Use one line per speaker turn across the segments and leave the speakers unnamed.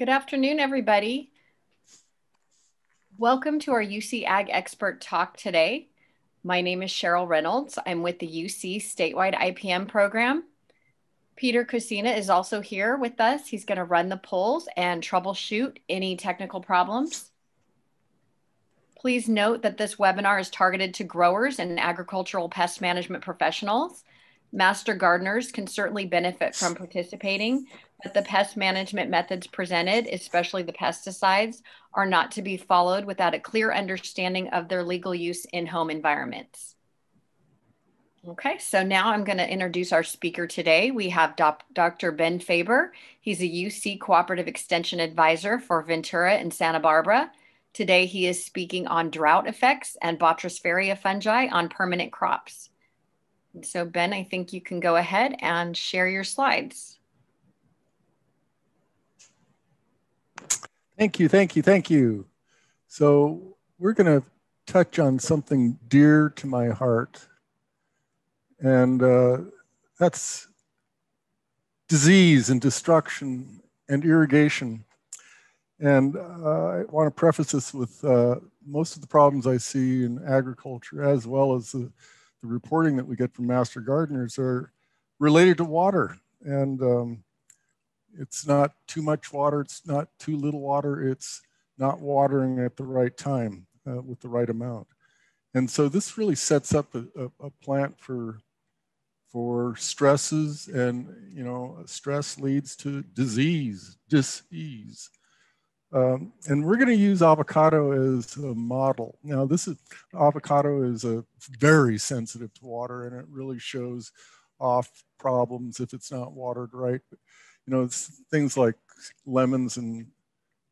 Good afternoon, everybody. Welcome to our UC Ag Expert Talk today. My name is Cheryl Reynolds. I'm with the UC statewide IPM program. Petr Kosina is also here with us. He's going to run the polls and troubleshoot any technical problems. Please note that this webinar is targeted to growers and agricultural pest management professionals. Master gardeners can certainly benefit from participating, but the pest management methods presented, especially the pesticides, are not to be followed without a clear understanding of their legal use in home environments. Okay, so now I'm going to introduce our speaker today. We have Dr. Ben Faber. He's a UC Cooperative Extension Advisor for Ventura and Santa Barbara. Today he is speaking on drought effects and Botryosphaeria fungi on permanent crops. So Ben, I think you can go ahead and share your slides.
Thank you, thank you, thank you. So we're going to touch on something dear to my heart, and uh, that's disease and destruction and irrigation. And uh, I want to preface this with uh, most of the problems I see in agriculture, as well as the the reporting that we get from master gardeners are related to water. And um, it's not too much water, it's not too little water, it's not watering at the right time uh, with the right amount. And so this really sets up a, a, a plant for for stresses and you know stress leads to disease disease um, and we're going to use avocado as a model. Now, this is avocado is a very sensitive to water, and it really shows off problems if it's not watered right. You know, things like lemons and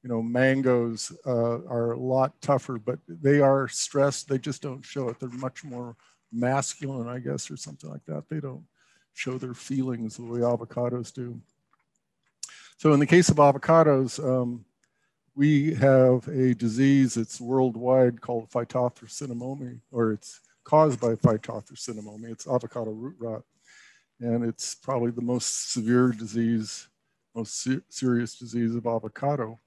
you know mangoes uh, are a lot tougher, but they are stressed. They just don't show it. They're much more masculine, I guess, or something like that. They don't show their feelings the way avocados do. So in the case of avocados. Um, we have a disease that's worldwide called Phytophthora cinnamomi, or it's caused by Phytophthora cinnamomi. It's avocado root rot. And it's probably the most severe disease, most ser serious disease of avocado.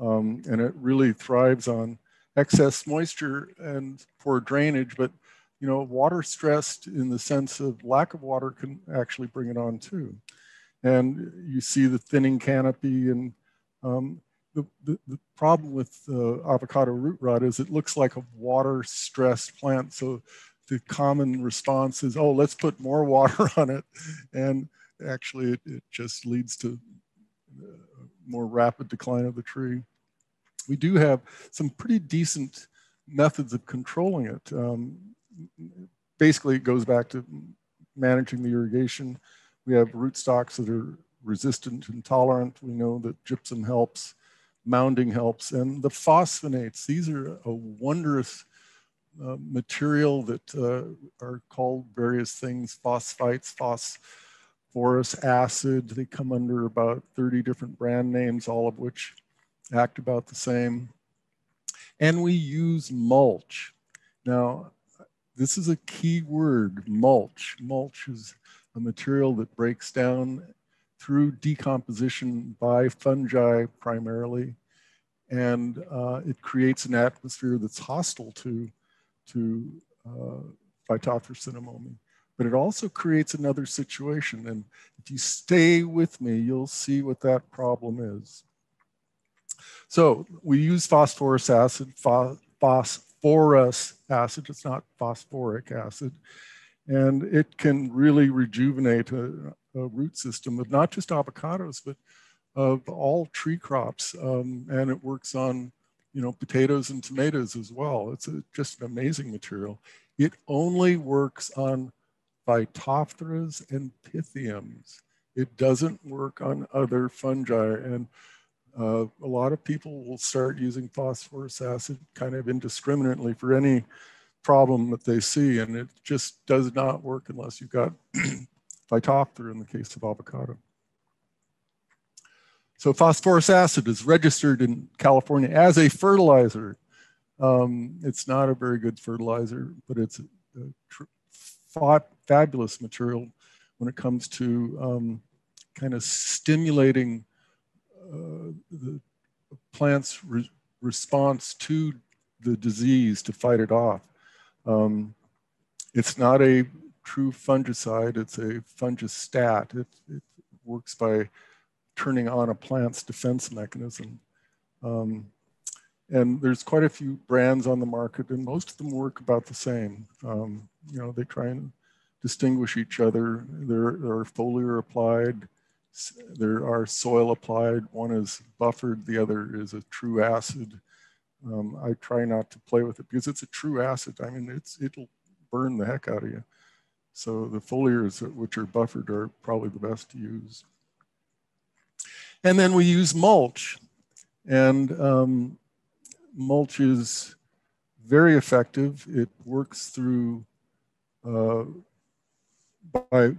Um, and it really thrives on excess moisture and poor drainage, but you know, water stressed in the sense of lack of water can actually bring it on too. And you see the thinning canopy and um, the, the, the, problem with avocado root rot is it looks like a water stressed plant. So the common response is, oh, let's put more water on it. And actually it, it just leads to uh, more rapid decline of the tree. We do have some pretty decent methods of controlling it. Um, basically, it goes back to managing the irrigation. We have rootstocks that are resistant and tolerant. We know that gypsum helps mounding helps. And the phosphonates, these are a wondrous uh, material that uh, are called various things, phosphites, phosphorus acid. They come under about 30 different brand names, all of which act about the same. And we use mulch. Now, this is a key word, mulch. Mulch is a material that breaks down through decomposition by fungi primarily. And uh, it creates an atmosphere that's hostile to, to uh, Phytophthora. But it also creates another situation. And if you stay with me, you'll see what that problem is. So we use phosphorus acid, phosphorus acid, it's not phosphoric acid and it can really rejuvenate a, a, root system of not just avocados, but of all tree crops. Um, and it works on, you know, potatoes and tomatoes as well. It's a, just an amazing material. It only works on phytophthora and pythiums. It doesn't work on other fungi. And uh, a lot of people will start using phosphorus acid kind of indiscriminately for any problem that they see, and it just does not work unless you've got Phytophthora in the case of avocado. So phosphorus acid is registered in California as a fertilizer. Um, it's not a very good fertilizer, but it's a, a fabulous material when it comes to um, kind of stimulating uh, the plant's re response to the disease to fight it off. Um, it's not a true fungicide, it's a fungostat. It, it works by turning on a plant's defense mechanism. Um, and there's quite a few brands on the market and most of them work about the same. Um, you know, they try and distinguish each other. There, there are foliar applied, there are soil applied. One is buffered, the other is a true acid. Um, I try not to play with it because it's a true acid. I mean, it's it'll burn the heck out of you. So the foliars, which are buffered, are probably the best to use. And then we use mulch. And um, mulch is very effective. It works through uh, by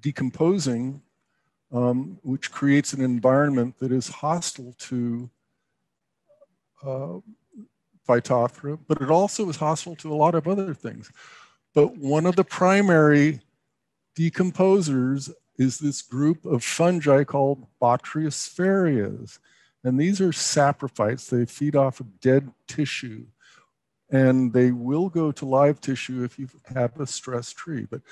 decomposing, um, which creates an environment that is hostile to uh, Phytophthora, but it also is hostile to a lot of other things. But one of the primary decomposers is this group of fungi called Botryosphaerias. And these are saprophytes. They feed off of dead tissue. And they will go to live tissue if you have a stressed tree. But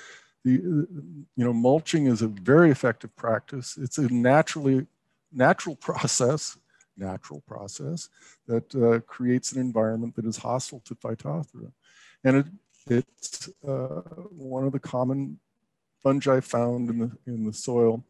the, you know, mulching is a very effective practice. It's a naturally natural process, natural process that uh, creates an environment that is hostile to Phytophthora. And it, it's uh, one of the common fungi found in the, in the soil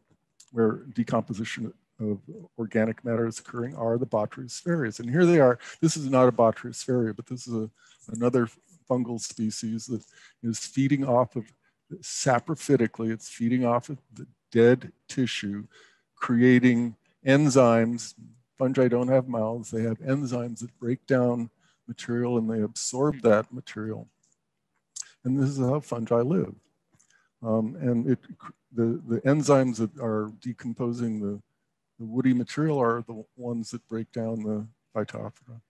where decomposition of organic matter is occurring are the Botryosphaerias. And here they are. This is not a Botryosphaeria, but this is a, another fungal species that is feeding off of saprophytically, it's feeding off of the dead tissue, creating enzymes. Fungi don't have mouths, they have enzymes that break down material and they absorb that material. And this is how fungi live. Um, and it, the, the enzymes that are decomposing the, the woody material are the ones that break down the phytophthora.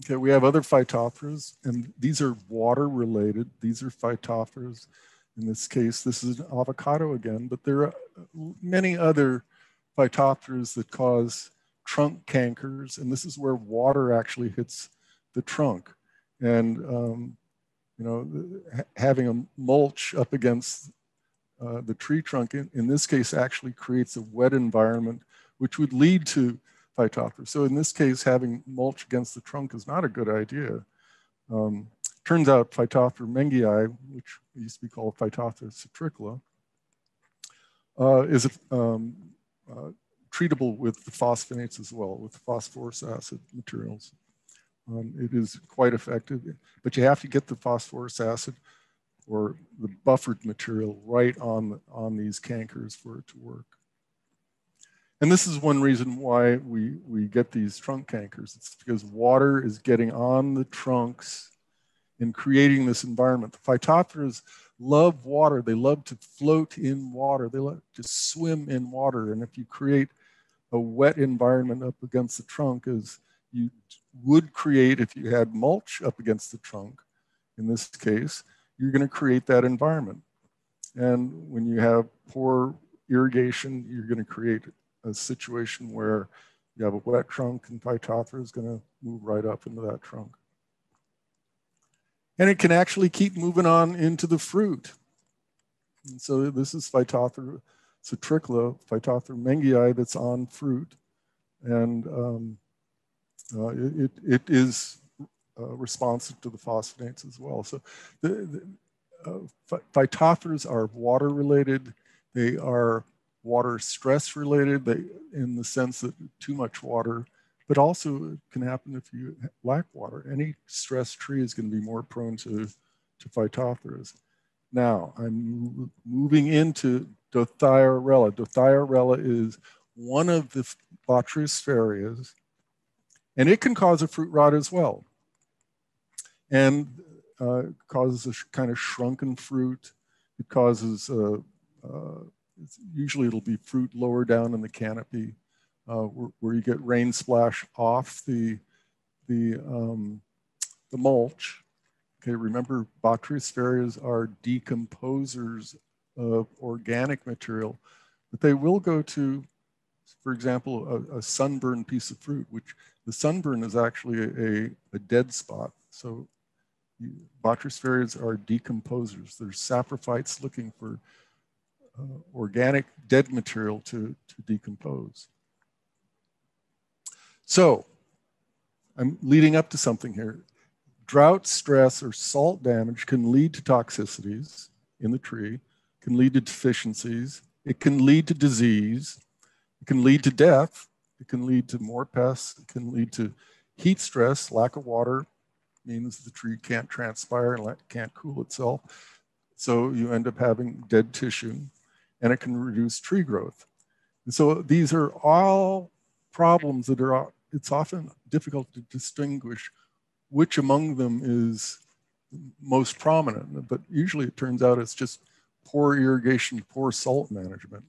Okay, we have other phytophthoras, and these are water related. These are phytophthoras. In this case, this is an avocado again, but there are many other phytophthoras that cause trunk cankers, and this is where water actually hits the trunk. And um, you know, having a mulch up against uh, the tree trunk, in, in, this case, actually creates a wet environment, which would lead to phytophthora. So in this case, having mulch against the trunk is not a good idea. Um, turns out Phytophthora mengei, which used to be called Phytophthora citricola, uh, is um, uh, treatable with the phosphonates as well, with phosphorus acid materials. Um, it is quite effective, but you have to get the phosphorus acid or the buffered material right on, on these cankers for it to work. And this is one reason why we, we get these trunk cankers. It's because water is getting on the trunks and creating this environment. The phytophthora love water. They love to float in water. They love to swim in water. And if you create a wet environment up against the trunk as you would create if you had mulch up against the trunk, in this case, you're going to create that environment. And when you have poor irrigation, you're going to create a situation where you have a wet trunk and Phytophthora is going to move right up into that trunk. And it can actually keep moving on into the fruit. And so this is Phytophthora citricola, Phytophthora mengei that's on fruit. And um, uh, it, it is uh, responsive to the phosphonates as well. So the, the uh, are water related. They are water stress related they, in the sense that too much water, but also it can happen if you lack water. Any stressed tree is going to be more prone to, to phytophthora. Now I'm moving into Dothiorella. Dothiorella is one of the Botryosphaerias, and it can cause a fruit rot as well. And uh, causes a kind of shrunken fruit. It causes uh, uh, usually it'll be fruit lower down in the canopy uh, where, where, you get rain splash off the, the, um, the mulch. Okay, remember Botryosphaerias are decomposers of organic material, but they will go to for example, a, a sunburned piece of fruit, which the sunburn is actually a, a dead spot. So Botryosphaerias are decomposers. They're saprophytes looking for uh, organic dead material to, to decompose. So I'm leading up to something here. Drought, stress, or salt damage can lead to toxicities in the tree, can lead to deficiencies, it can lead to disease, it can lead to death, it can lead to more pests, it can lead to heat stress, lack of water means the tree can't transpire and can't cool itself. So you end up having dead tissue and it can reduce tree growth. And so these are all problems that are, it's often difficult to distinguish which among them is most prominent, but usually it turns out it's just poor irrigation, poor salt management.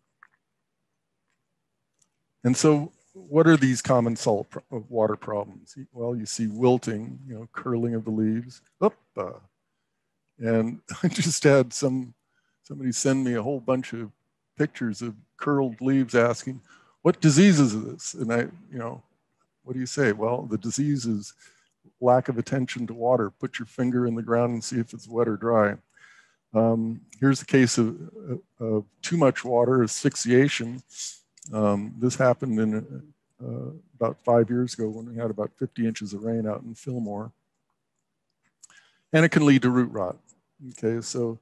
And so what are these common salt pro water problems? Well, you see wilting, you know, curling of the leaves. Oop, uh, and I just had some somebody send me a whole bunch of pictures of curled leaves asking, what disease is this? And I, you know, what do you say? Well, the disease is lack of attention to water. Put your finger in the ground and see if it's wet or dry. Um, here's a case of, of, too much water, asphyxiation. Um, this happened in uh, about five years ago when we had about 50 inches of rain out in Fillmore. And it can lead to root rot. Okay, so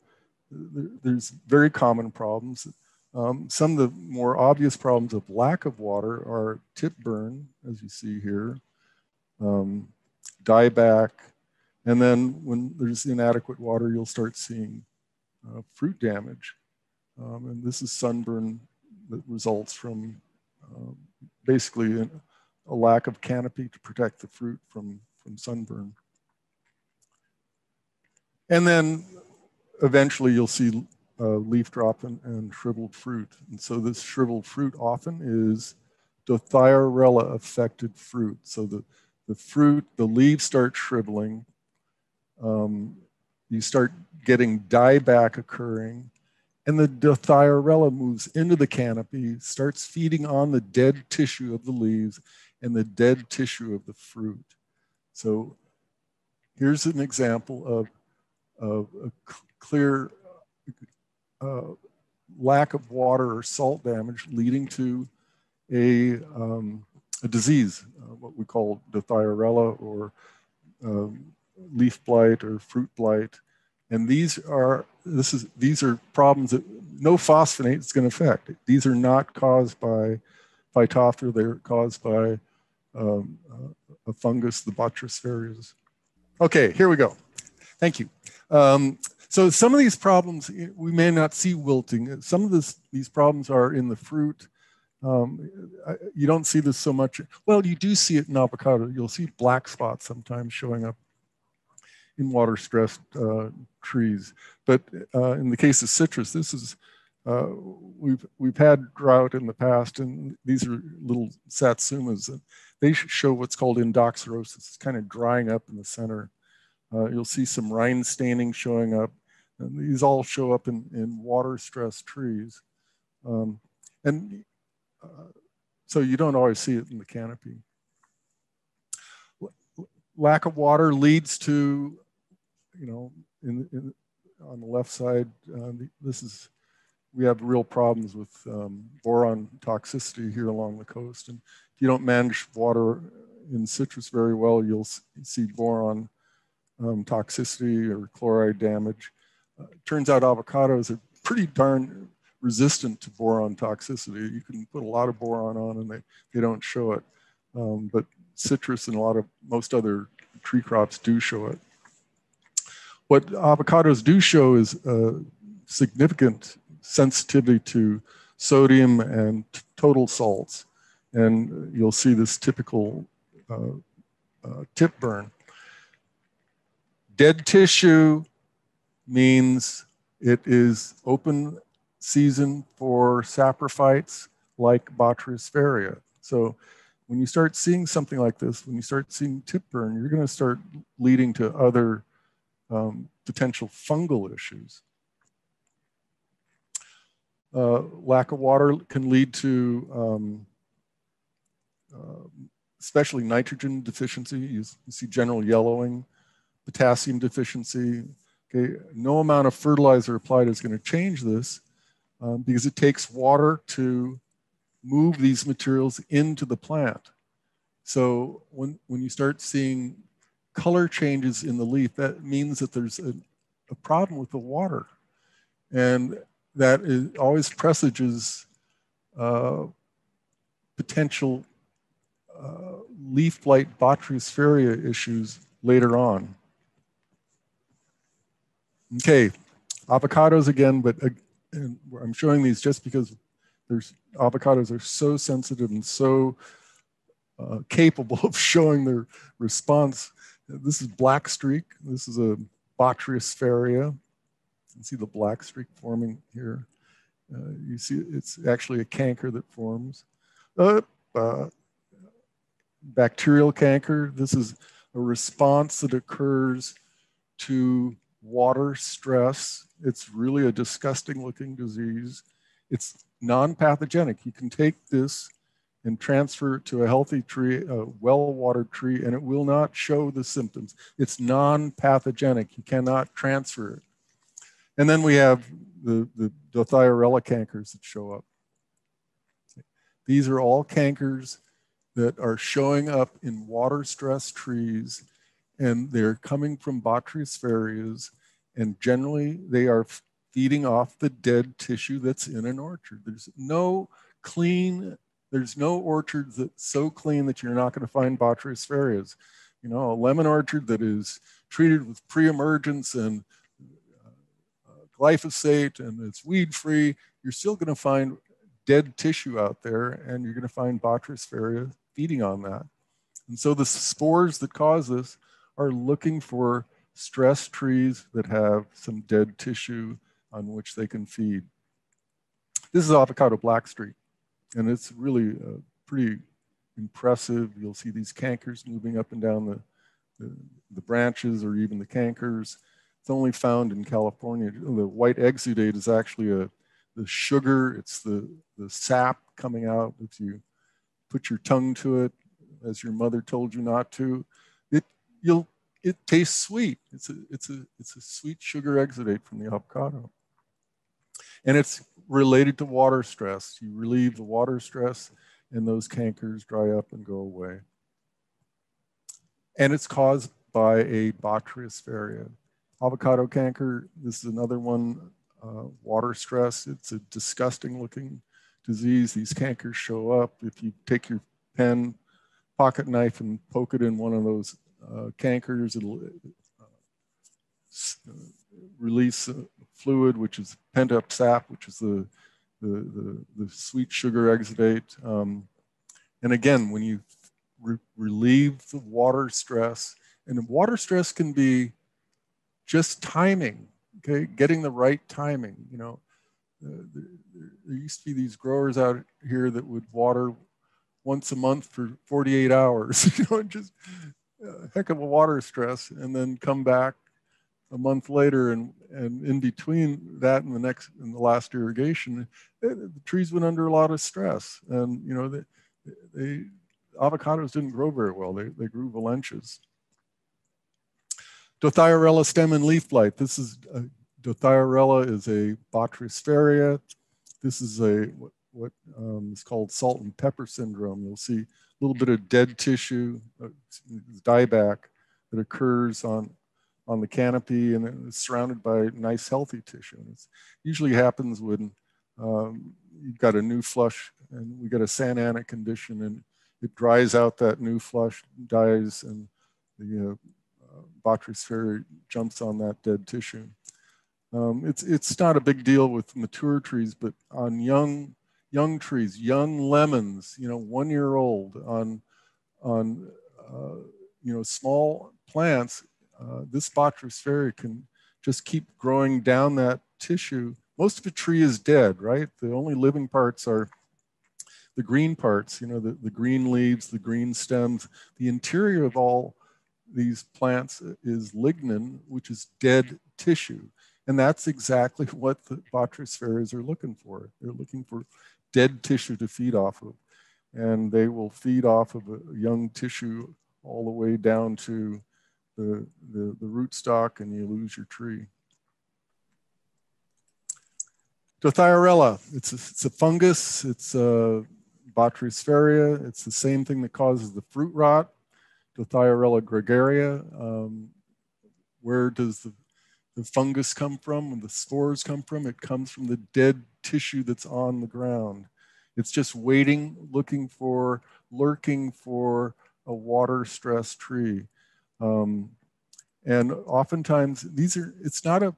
there's very common problems. Um, some of the more obvious problems of lack of water are tip burn, as you see here, um, dieback, and then when there's inadequate water, you'll start seeing uh, fruit damage. Um, and this is sunburn that results from uh, basically a lack of canopy to protect the fruit from, from sunburn. And then eventually you'll see uh, leaf drop and, and, shriveled fruit. And so this shriveled fruit often is Dothiorella affected fruit. So the, the fruit, the leaves start shriveling. Um, you start getting dieback occurring and the Dothiorella moves into the canopy, starts feeding on the dead tissue of the leaves and the dead tissue of the fruit. So here's an example of, of a clear uh, lack of water or salt damage leading to a, um, a disease, uh, what we call Dothiorella or um, leaf blight or fruit blight. And these are this is these are problems that no phosphonate is going to affect. These are not caused by Phytophthora. They're caused by um, a fungus, the Botryosphaerias. Okay, here we go. Thank you. Um, so some of these problems we may not see wilting. Some of this, these problems are in the fruit. Um, you don't see this so much. Well, you do see it in avocado. You'll see black spots sometimes showing up in water stressed uh, trees. But uh, in the case of citrus, this is, uh, we've, we've had drought in the past and these are little satsumas. And They show what's called endoxerosis, it's kind of drying up in the center. Uh, you'll see some rind staining showing up. And these all show up in, in water stressed trees. Um, and uh, so you don't always see it in the canopy lack of water leads to you know, in, in on the left side, uh, this is, we have real problems with um, boron toxicity here along the coast. And if you don't manage water in citrus very well, you'll see boron um, toxicity or chloride damage. Uh, turns out avocados are pretty darn resistant to boron toxicity. You can put a lot of boron on and they, they don't show it. Um, but citrus and a lot of most other tree crops do show it. What avocados do show is significant sensitivity to sodium and total salts. And you'll see this typical uh, uh, tip burn. Dead tissue means it is open season for saprophytes like Botryosphaeria. So when you start seeing something like this, when you start seeing tip burn, you're going to start leading to other um, potential fungal issues. Uh, lack of water can lead to um, uh, especially nitrogen deficiency. You, you, see general yellowing, potassium deficiency. Okay, no amount of fertilizer applied is going to change this um, because it takes water to move these materials into the plant. So when, when you start seeing color changes in the leaf, that means that there's a, a problem with the water. And that is, always presages uh, potential uh, leaf blight Botryosphaeria issues later on. Okay, avocados again, but uh, I'm showing these just because there's avocados are so sensitive and so uh, capable of showing their response. This is black streak. This is a Botryosphaeria. You see the black streak forming here. Uh, you see it's actually a canker that forms. Uh, uh, bacterial canker, this is a response that occurs to water stress. It's really a disgusting looking disease. It's non-pathogenic. You can take this and transfer it to a healthy tree, a well-watered tree, and it will not show the symptoms. It's non-pathogenic. You cannot transfer it. And then we have the, the Dothiorella cankers that show up. These are all cankers that are showing up in water stress trees and they're coming from Botryosphaeria and generally they are feeding off the dead tissue that's in an orchard. There's no clean, there's no orchard that's so clean that you're not going to find Botryosphaeria. You know, a lemon orchard that is treated with pre-emergence and uh, glyphosate and it's weed free, you're still going to find dead tissue out there and you're going to find Botryosphaeria feeding on that. And so the spores that cause this are looking for stress trees that have some dead tissue on which they can feed. This is avocado black blackstreak, and it's really uh, pretty impressive. You'll see these cankers moving up and down the, the, the, branches or even the cankers. It's only found in California. The white exudate is actually a the sugar, it's the, the sap coming out if you put your tongue to it, as your mother told you not to. It, you'll, it tastes sweet. It's a, it's, a, it's a sweet sugar exudate from the avocado. And it's related to water stress. You relieve the water stress and those cankers dry up and go away. And it's caused by a Botryosphaeria. Avocado canker, this is another one, uh, water stress. It's a disgusting looking disease. These cankers show up. If you take your pen, pocket knife and poke it in one of those uh, cankers, it'll uh, release fluid, which is pent up sap, which is the, the, the, the sweet sugar exudate. Um, and again, when you re relieve the water stress, and water stress can be just timing, okay, getting the right timing. You know, uh, there, there used to be these growers out here that would water once a month for 48 hours, you know, just a heck of a water stress, and then come back a month later and, and in between that and the next in the last irrigation it, eh, the trees went under a lot of stress. And you know they, they avocados didn't grow very well. They, they grew Valencias. Dothiorella stem and leaf blight. This is uh, is a Botryosphaeria this is a what, what um, is called salt and pepper syndrome. You'll see a little bit of dead tissue uh, dieback that occurs on on the canopy and it's surrounded by nice healthy tissue. It usually happens when um, you've got a new flush and we get a Santa condition and it dries out that new flush, dies, and the uh, uh, jumps on that dead tissue. Um, it's, it's not a big deal with mature trees, but on young, young trees, young lemons, you know, one year old, on, on uh, you know, small plants, uh, this Botryosphaeria can just keep growing down that tissue. Most of a tree is dead, right? The only living parts are the green parts, you know, the, the green leaves, the green stems. The interior of all these plants is lignin, which is dead tissue. And that's exactly what the Botryosphaeria are looking for. They're looking for dead tissue to feed off of. and they will feed off of a young tissue all the way down to the, the, the rootstock and you lose your tree. Dothiorella, it's a, it's a fungus, it's a Botryosphaeria, it's the same thing that causes the fruit rot, Dothiorella gregaria. Um, where does the, the fungus come from and the spores come from? It comes from the dead tissue that's on the ground. It's just waiting, looking for, lurking for a water stress tree. Um, and oftentimes these are, it's not a,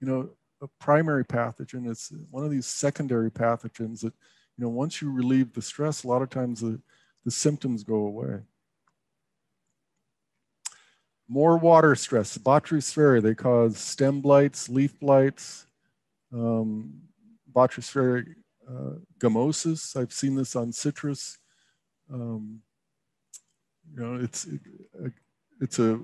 you know, a primary pathogen. It's one of these secondary pathogens that, you know, once you relieve the stress, a lot of times the, the symptoms go away. More water stress, Botryosphaeria, they cause stem blights, leaf blights, um, Botryosphaeria uh, gummosis. I've seen this on citrus. Um, you know, it's it, it's a,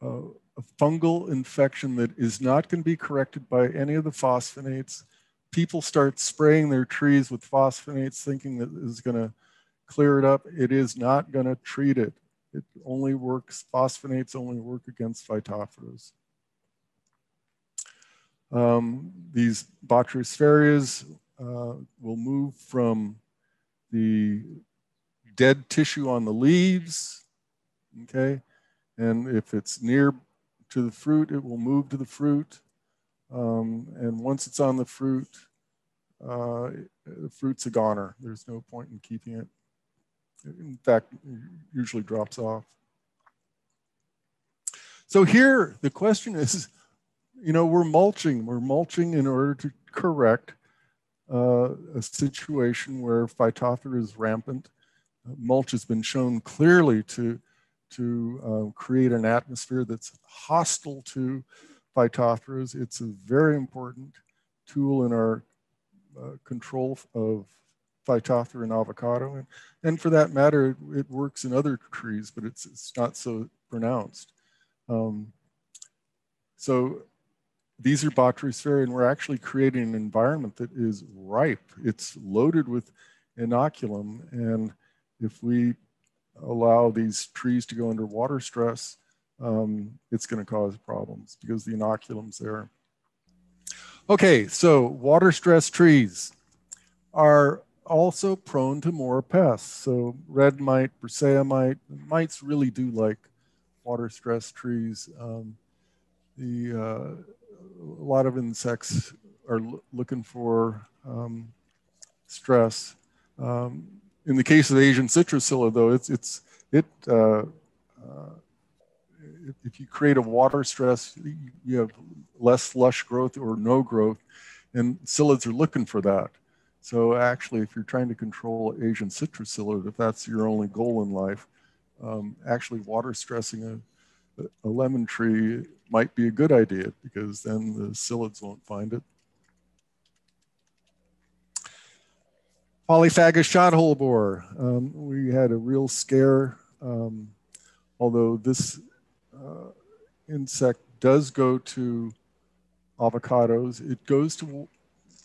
a, a fungal infection that is not going to be corrected by any of the phosphonates. People start spraying their trees with phosphonates, thinking that is going to clear it up. It is not going to treat it. It only works. Phosphonates only work against phytophthora. Um, these Botryosphaerias uh, will move from the dead tissue on the leaves, okay? And if it's near to the fruit, it will move to the fruit. Um, and once it's on the fruit, uh, the fruit's a goner. There's no point in keeping it. In fact, it usually drops off. So here, the question is, you know, we're mulching. We're mulching in order to correct uh, a situation where Phytophthora is rampant. Mulch has been shown clearly to, to uh, create an atmosphere that's hostile to Phytophthora. It's a very important tool in our uh, control of Phytophthora in avocado. And, and for that matter, it, it, works in other trees, but it's, it's not so pronounced. Um, so these are Botryosphaeria, and we're actually creating an environment that is ripe. It's loaded with inoculum, and if we allow these trees to go under water stress, um, it's going to cause problems because the inoculum's there. Okay, so water stress trees are also prone to more pests. So red mite, Persea mite, mites really do like water stress trees. Um, the uh, a lot of insects are looking for um, stress. Um, in the case of Asian citrus psyllid, though, it's it's it. Uh, uh, if you create a water stress, you have less lush growth or no growth, and psyllids are looking for that. So actually, if you're trying to control Asian citrus citrusilla, if that's your only goal in life, um, actually water stressing a a lemon tree might be a good idea because then the psyllids won't find it. Polyphagous shothole borer. Um, we had a real scare, um, although this uh, insect does go to avocados. It goes to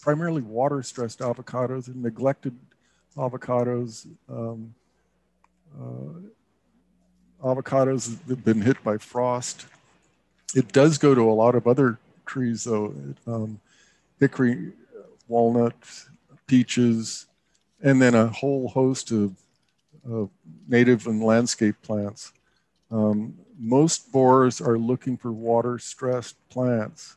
primarily water stressed avocados and neglected avocados. Um, uh, avocados that have been hit by frost. It does go to a lot of other trees though, um, hickory, walnut, peaches, and then a whole host of, of native and landscape plants. Um, most borers are looking for water stressed plants.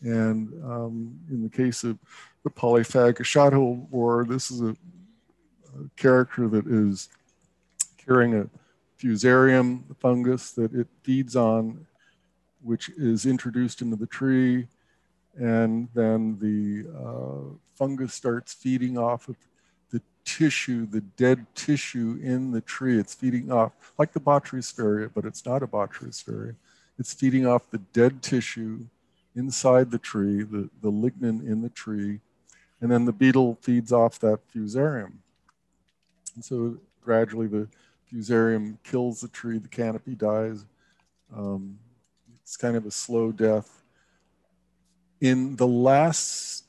And um, in the case of the polyphagous shothole borer, this is a, a character that is carrying a fusarium fungus that it feeds on, which is introduced into the tree. And then the uh, fungus starts feeding off of the tissue, the dead tissue in the tree. It's feeding off, like the Botryosphaeria, but it's not a Botryosphaeria. It's feeding off the dead tissue inside the tree, the, the lignin in the tree, and then the beetle feeds off that fusarium. And so gradually the fusarium kills the tree, the canopy dies. Um, it's kind of a slow death. In the last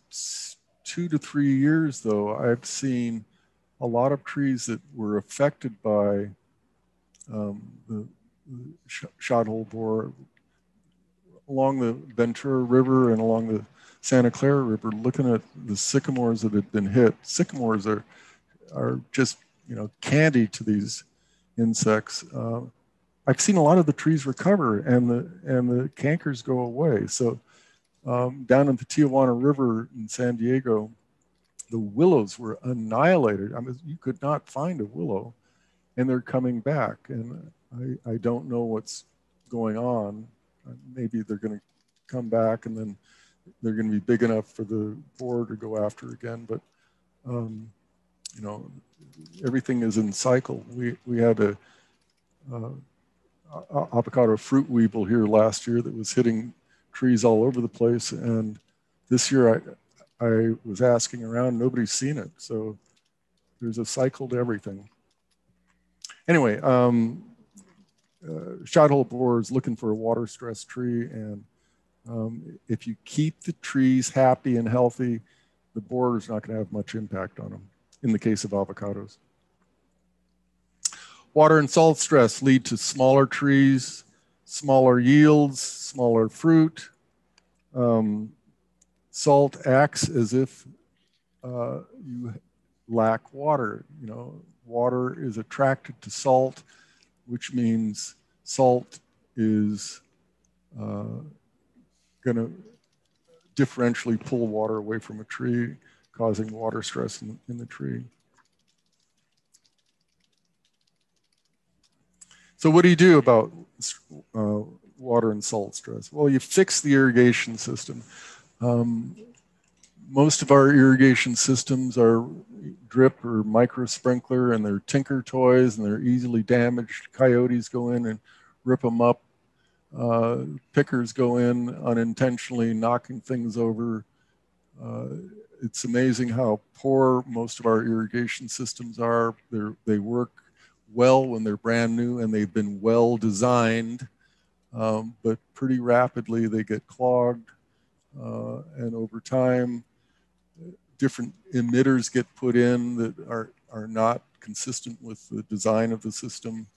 two to three years, though, I've seen a lot of trees that were affected by um, the, the shot hole bore along the Ventura River and along the Santa Clara River, looking at the sycamores that had been hit. Sycamores are are just you know candy to these insects. Uh, I've seen a lot of the trees recover and the and the cankers go away. So um, down in the Tijuana River in San Diego, the willows were annihilated. I mean, you could not find a willow, and they're coming back. And I, I don't know what's going on. Maybe they're going to come back, and then they're going to be big enough for the boar to go after again. But um, you know, everything is in cycle. We we had a uh, avocado fruit weevil here last year that was hitting trees all over the place, and this year I I was asking around, nobody's seen it. So there's a cycle to everything. Anyway, um, uh, shot hole borer is looking for a water stress tree, and um, if you keep the trees happy and healthy, the borer is not going to have much impact on them in the case of avocados. Water and salt stress lead to smaller trees, smaller yields, smaller fruit. Um, salt acts as if uh, you lack water. You know, water is attracted to salt, which means salt is uh, going to differentially pull water away from a tree causing water stress in, in the tree. So what do you do about uh, water and salt stress? Well, you fix the irrigation system. Um, most of our irrigation systems are drip or micro sprinkler and they're tinker toys and they're easily damaged. Coyotes go in and rip them up. Uh, pickers go in unintentionally knocking things over. Uh, it's amazing how poor most of our irrigation systems are. They're, they work well when they're brand new and they've been well designed, um, but pretty rapidly they get clogged. Uh, and over time, different emitters get put in that are, are not consistent with the design of the system.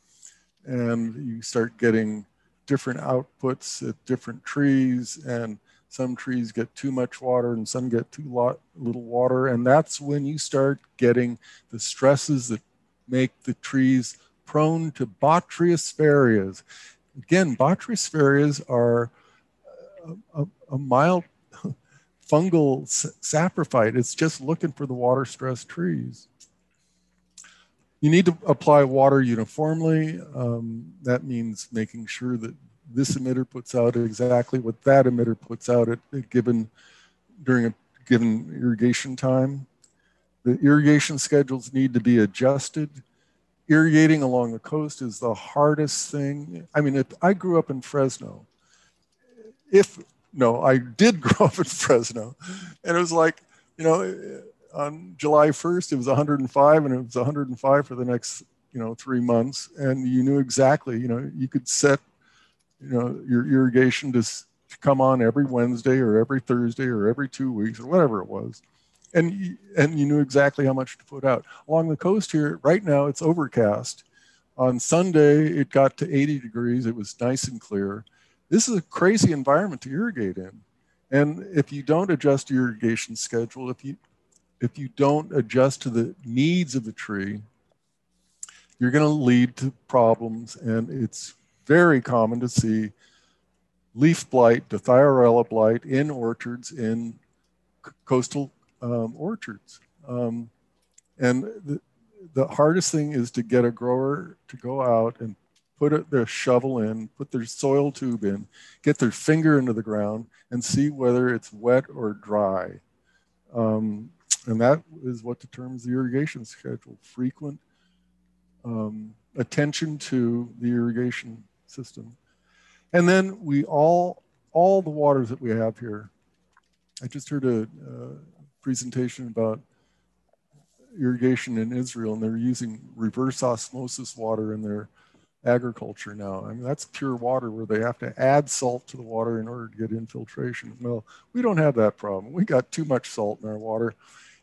And you start getting different outputs at different trees and some trees get too much water and some get too lot, little water. And that's when you start getting the stresses that make the trees prone to Botryosphaerias. Again, Botryosphaerias are a, a, mild fungal saprophyte. It's just looking for the water stressed trees. You need to apply water uniformly. Um, that means making sure that this emitter puts out exactly what that emitter puts out at, given during a given irrigation time. The irrigation schedules need to be adjusted. Irrigating along the coast is the hardest thing. I mean, I grew up in Fresno, if no, I did grow up in Fresno, and it was like, you know, on July 1st, it was 105, and it was 105 for the next, you know, three months, and you knew exactly, you know, you could set you know, your irrigation to, to come on every Wednesday or every Thursday or every two weeks or whatever it was. And, and you knew exactly how much to put out. Along the coast here, right now it's overcast. On Sunday, it got to 80 degrees. It was nice and clear. This is a crazy environment to irrigate in. And if you don't adjust your irrigation schedule, if you if you don't adjust to the needs of the tree, you're going to lead to problems. And it's very common to see leaf blight, Dothiorella blight in orchards in coastal um, orchards. Um, and the, the hardest thing is to get a grower to go out and put their shovel in, put their soil tube in, get their finger into the ground and see whether it's wet or dry. Um, and that is what determines the irrigation schedule. Frequent um, attention to the irrigation system. And then we all, all the waters that we have here, I just heard a, a presentation about irrigation in Israel and they're using reverse osmosis water in their agriculture now. I mean, that's pure water where they have to add salt to the water in order to get infiltration. Well, we don't have that problem. We got too much salt in our water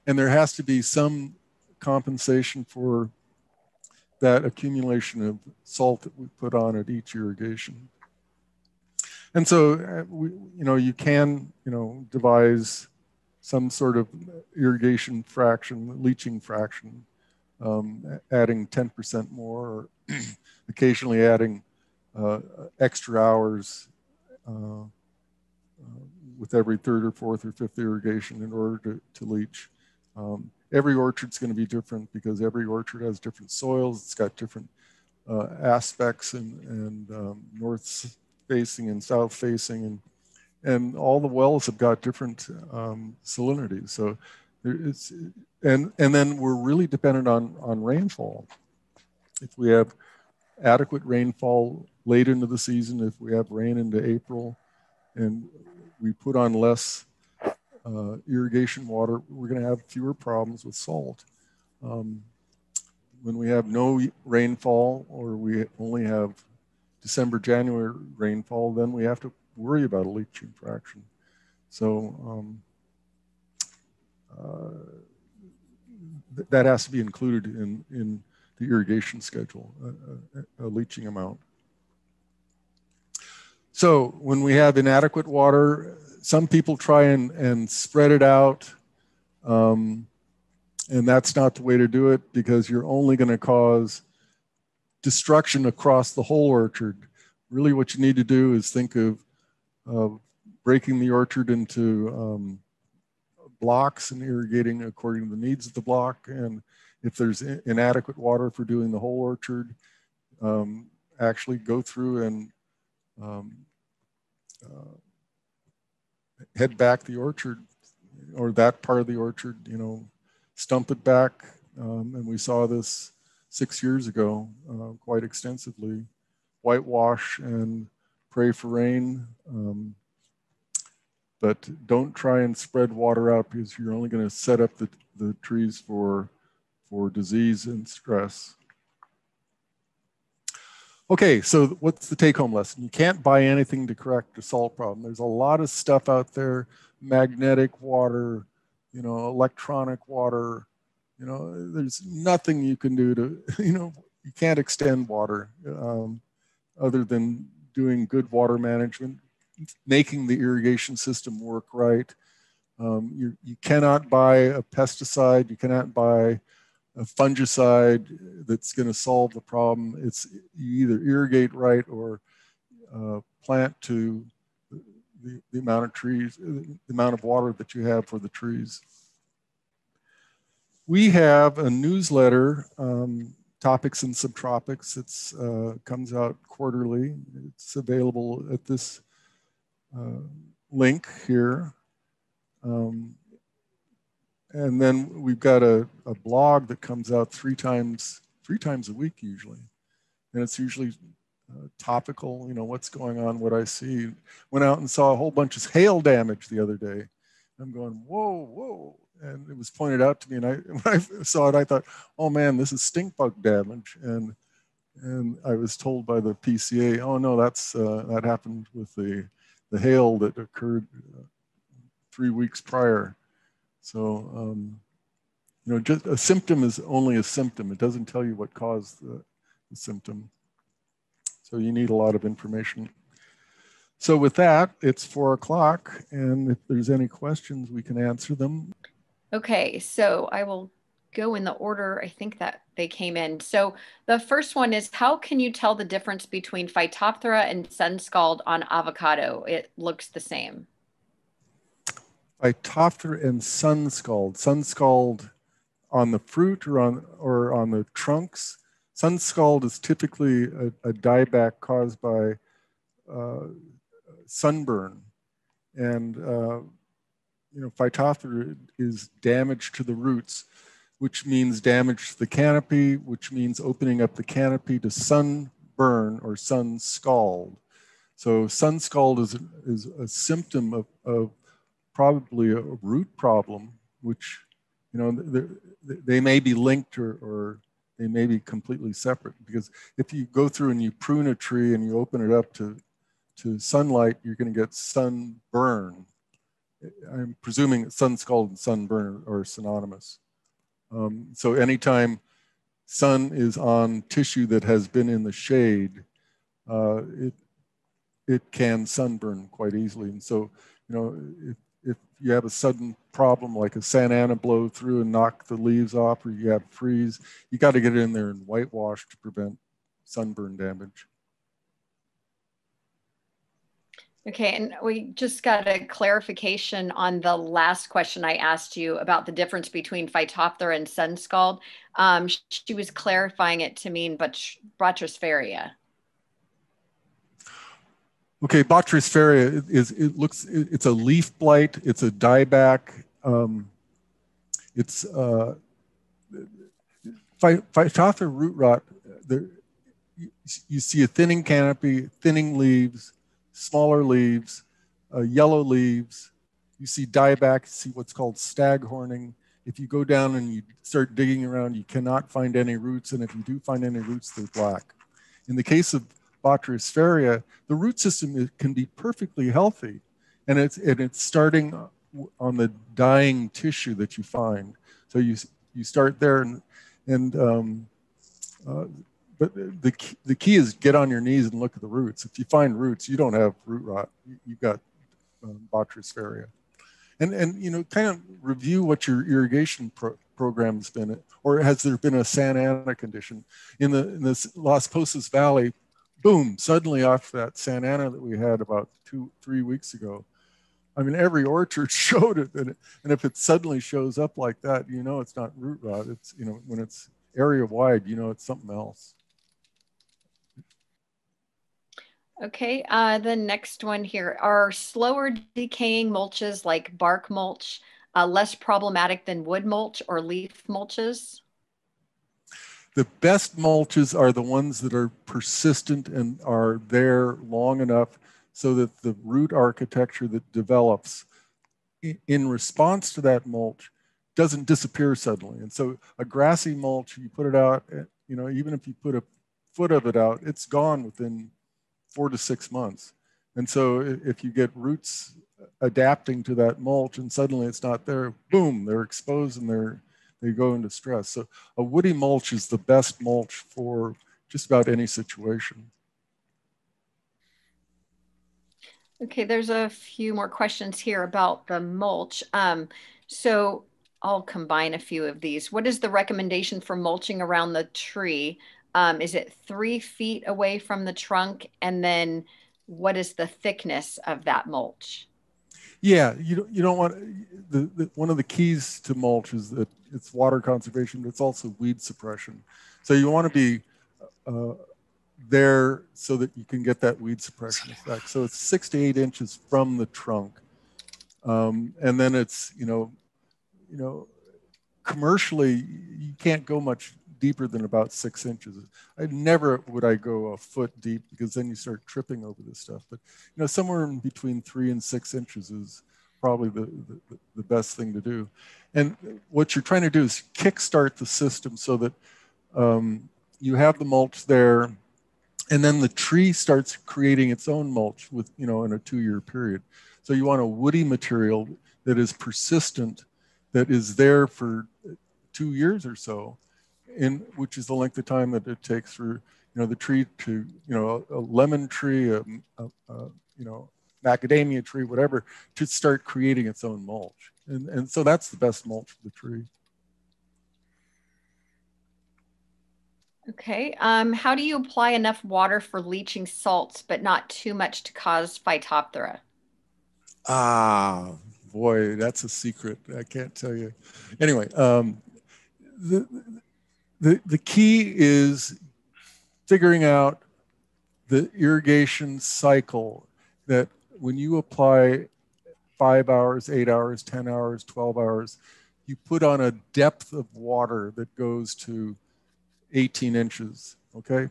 and there has to be some compensation for that accumulation of salt that we put on at each irrigation. And so, uh, we, you know, you can, you know, devise some sort of irrigation fraction, leaching fraction, um, adding 10% more, or occasionally adding uh, extra hours uh, uh, with every third or fourth or fifth irrigation in order to, to leach. Um, every orchard's going to be different because every orchard has different soils. It's got different uh, aspects and, and um, north facing and south facing and and all the wells have got different um, salinities. So it's and and then we're really dependent on on rainfall. If we have adequate rainfall late into the season, if we have rain into April, and we put on less uh, irrigation water, we're going to have fewer problems with salt. Um, when we have no rainfall or we only have December, January rainfall, then we have to worry about a leaching fraction. So um, uh, th that has to be included in, in the irrigation schedule, a, a, a leaching amount. So when we have inadequate water, some people try and, and spread it out. Um, and that's not the way to do it because you're only going to cause destruction across the whole orchard. Really, what you need to do is think of, of breaking the orchard into um, blocks and irrigating according to the needs of the block. And if there's inadequate water for doing the whole orchard, um, actually go through and um, uh, head back the orchard or that part of the orchard, you know, stump it back. Um, and we saw this six years ago uh, quite extensively. Whitewash and pray for rain. Um, but don't try and spread water out because you're only going to set up the, the trees for, for disease and stress. Okay, so what's the take home lesson? You can't buy anything to correct a salt problem. There's a lot of stuff out there, magnetic water, you know, electronic water, you know, there's nothing you can do to, you know, you can't extend water um, other than doing good water management, making the irrigation system work right. Um, you, you cannot buy a pesticide, you cannot buy a fungicide that's going to solve the problem. It's you either irrigate right or uh, plant to the, the amount of trees, the amount of water that you have for the trees. We have a newsletter, um, Topics and Subtropics. It uh, comes out quarterly. It's available at this uh, link here. Um, and then we've got a, a blog that comes out three times three times a week usually. And it's usually uh, topical you know what's going on what i see. Went out and saw a whole bunch of hail damage the other day. I'm going whoa whoa. And it was pointed out to me and i when i saw it i thought oh man this is stink bug damage. And and i was told by the pca oh no that's uh, that happened with the the hail that occurred uh, three weeks prior so, um, you know, just a symptom is only a symptom. It doesn't tell you what caused the, the symptom. So you need a lot of information. So with that, it's four o'clock. And if there's any questions, we can answer them.
Okay, so I will go in the order I think that they came in. So the first one is how can you tell the difference between Phytophthora and Sun Scald on avocado? It looks the same.
Phytophthora and sun scald. Sun scald on the fruit or on or on the trunks. Sun scald is typically a, a dieback caused by uh, sunburn, and uh, you know Phytophthora is damage to the roots, which means damage to the canopy, which means opening up the canopy to sunburn or sun scald. So sun scald is, is a symptom of, of probably a root problem, which, you know, they may be linked or, or they may be completely separate. Because if you go through and you prune a tree and you open it up to, to sunlight, you're going to get sunburn. I'm presuming sun scald and sunburn are synonymous. Um, so anytime sun is on tissue that has been in the shade, uh, it, it can sunburn quite easily. And so, you know, if, if you have a sudden problem like a Santa Ana blow through and knock the leaves off or you have freeze, you got to get in there and whitewash to prevent sunburn damage.
Okay, and we just got a clarification on the last question I asked you about the difference between Phytophthora and sun scald. Um, she was clarifying it to mean Botryosphaeria.
Okay, Botryosphaeria is it looks it's a leaf blight. It's a dieback. Um, it's uh, Phytophthora root rot. There, you see a thinning canopy, thinning leaves smaller leaves, uh, yellow leaves. You see dieback, see what's called staghorning. If you go down and you start digging around, you cannot find any roots. And if you do find any roots, they're black. In the case of Botryosphaeria, the root system can be perfectly healthy. And it's, and it's starting on the dying tissue that you find. So you, you start there and, and um, uh, but the key, the key is get on your knees and look at the roots. If you find roots, you don't have root rot. You, have got um, Botryosphaeria. And, and, you know, kind of review what your irrigation pro program's been, or has there been a Santa Ana condition? In the in this Las Posas Valley, boom, suddenly off that Santa Ana that we had about two, three weeks ago, I mean, every orchard showed it and, and if it suddenly shows up like that, you know, it's not root rot. It's, you know, when it's area wide, you know, it's something else.
Okay, uh, the next one here are slower decaying mulches like bark mulch uh, less problematic than wood mulch or leaf mulches?
The best mulches are the ones that are persistent and are there long enough so that the root architecture that develops in response to that mulch doesn't disappear suddenly. And so a grassy mulch, you put it out, eh, you know, even if you put a foot of it out, it's gone within four to six months. And so if you get roots adapting to that mulch and suddenly it's not there, boom, they're exposed and they're, they go into stress. So a woody mulch is the best mulch for just about any situation.
Okay, there's a few more questions here about the mulch. Um, so I'll combine a few of these. What is the recommendation for mulching around the tree? Um, is it three feet away from the trunk? And then what is the thickness of that mulch?
Yeah, you don't, you don't want the, the, one of the keys to mulch is that it's water conservation, but it's also weed suppression. So you want to be uh, there so that you can get that weed suppression effect. So it's six to eight inches from the trunk, um, and then it's you know, you know, commercially you can't go much deeper than about six inches. I never would I go a foot deep because then you start tripping over this stuff. But you know, somewhere in between three and six inches is probably the, the, the best thing to do. And what you're trying to do is kickstart the system so that um, you have the mulch there, and then the tree starts creating its own mulch with you know in a two-year period. So you want a woody material that is persistent, that is there for two years or so, in which is the length of time that it takes for you know the tree to you know a, a lemon tree, a, a, a, you know macadamia tree, whatever, to start creating its own mulch, and and so that's the best mulch for the tree.
Okay. Um, how do you apply enough water for leaching salts, but not too much to cause Phytophthora?
Ah, boy, that's a secret. I can't tell you. Anyway, um, the, the, the key is figuring out the irrigation cycle that when you apply five hours, eight hours, 10 hours, 12 hours, you put on a depth of water that goes to 18 inches, okay?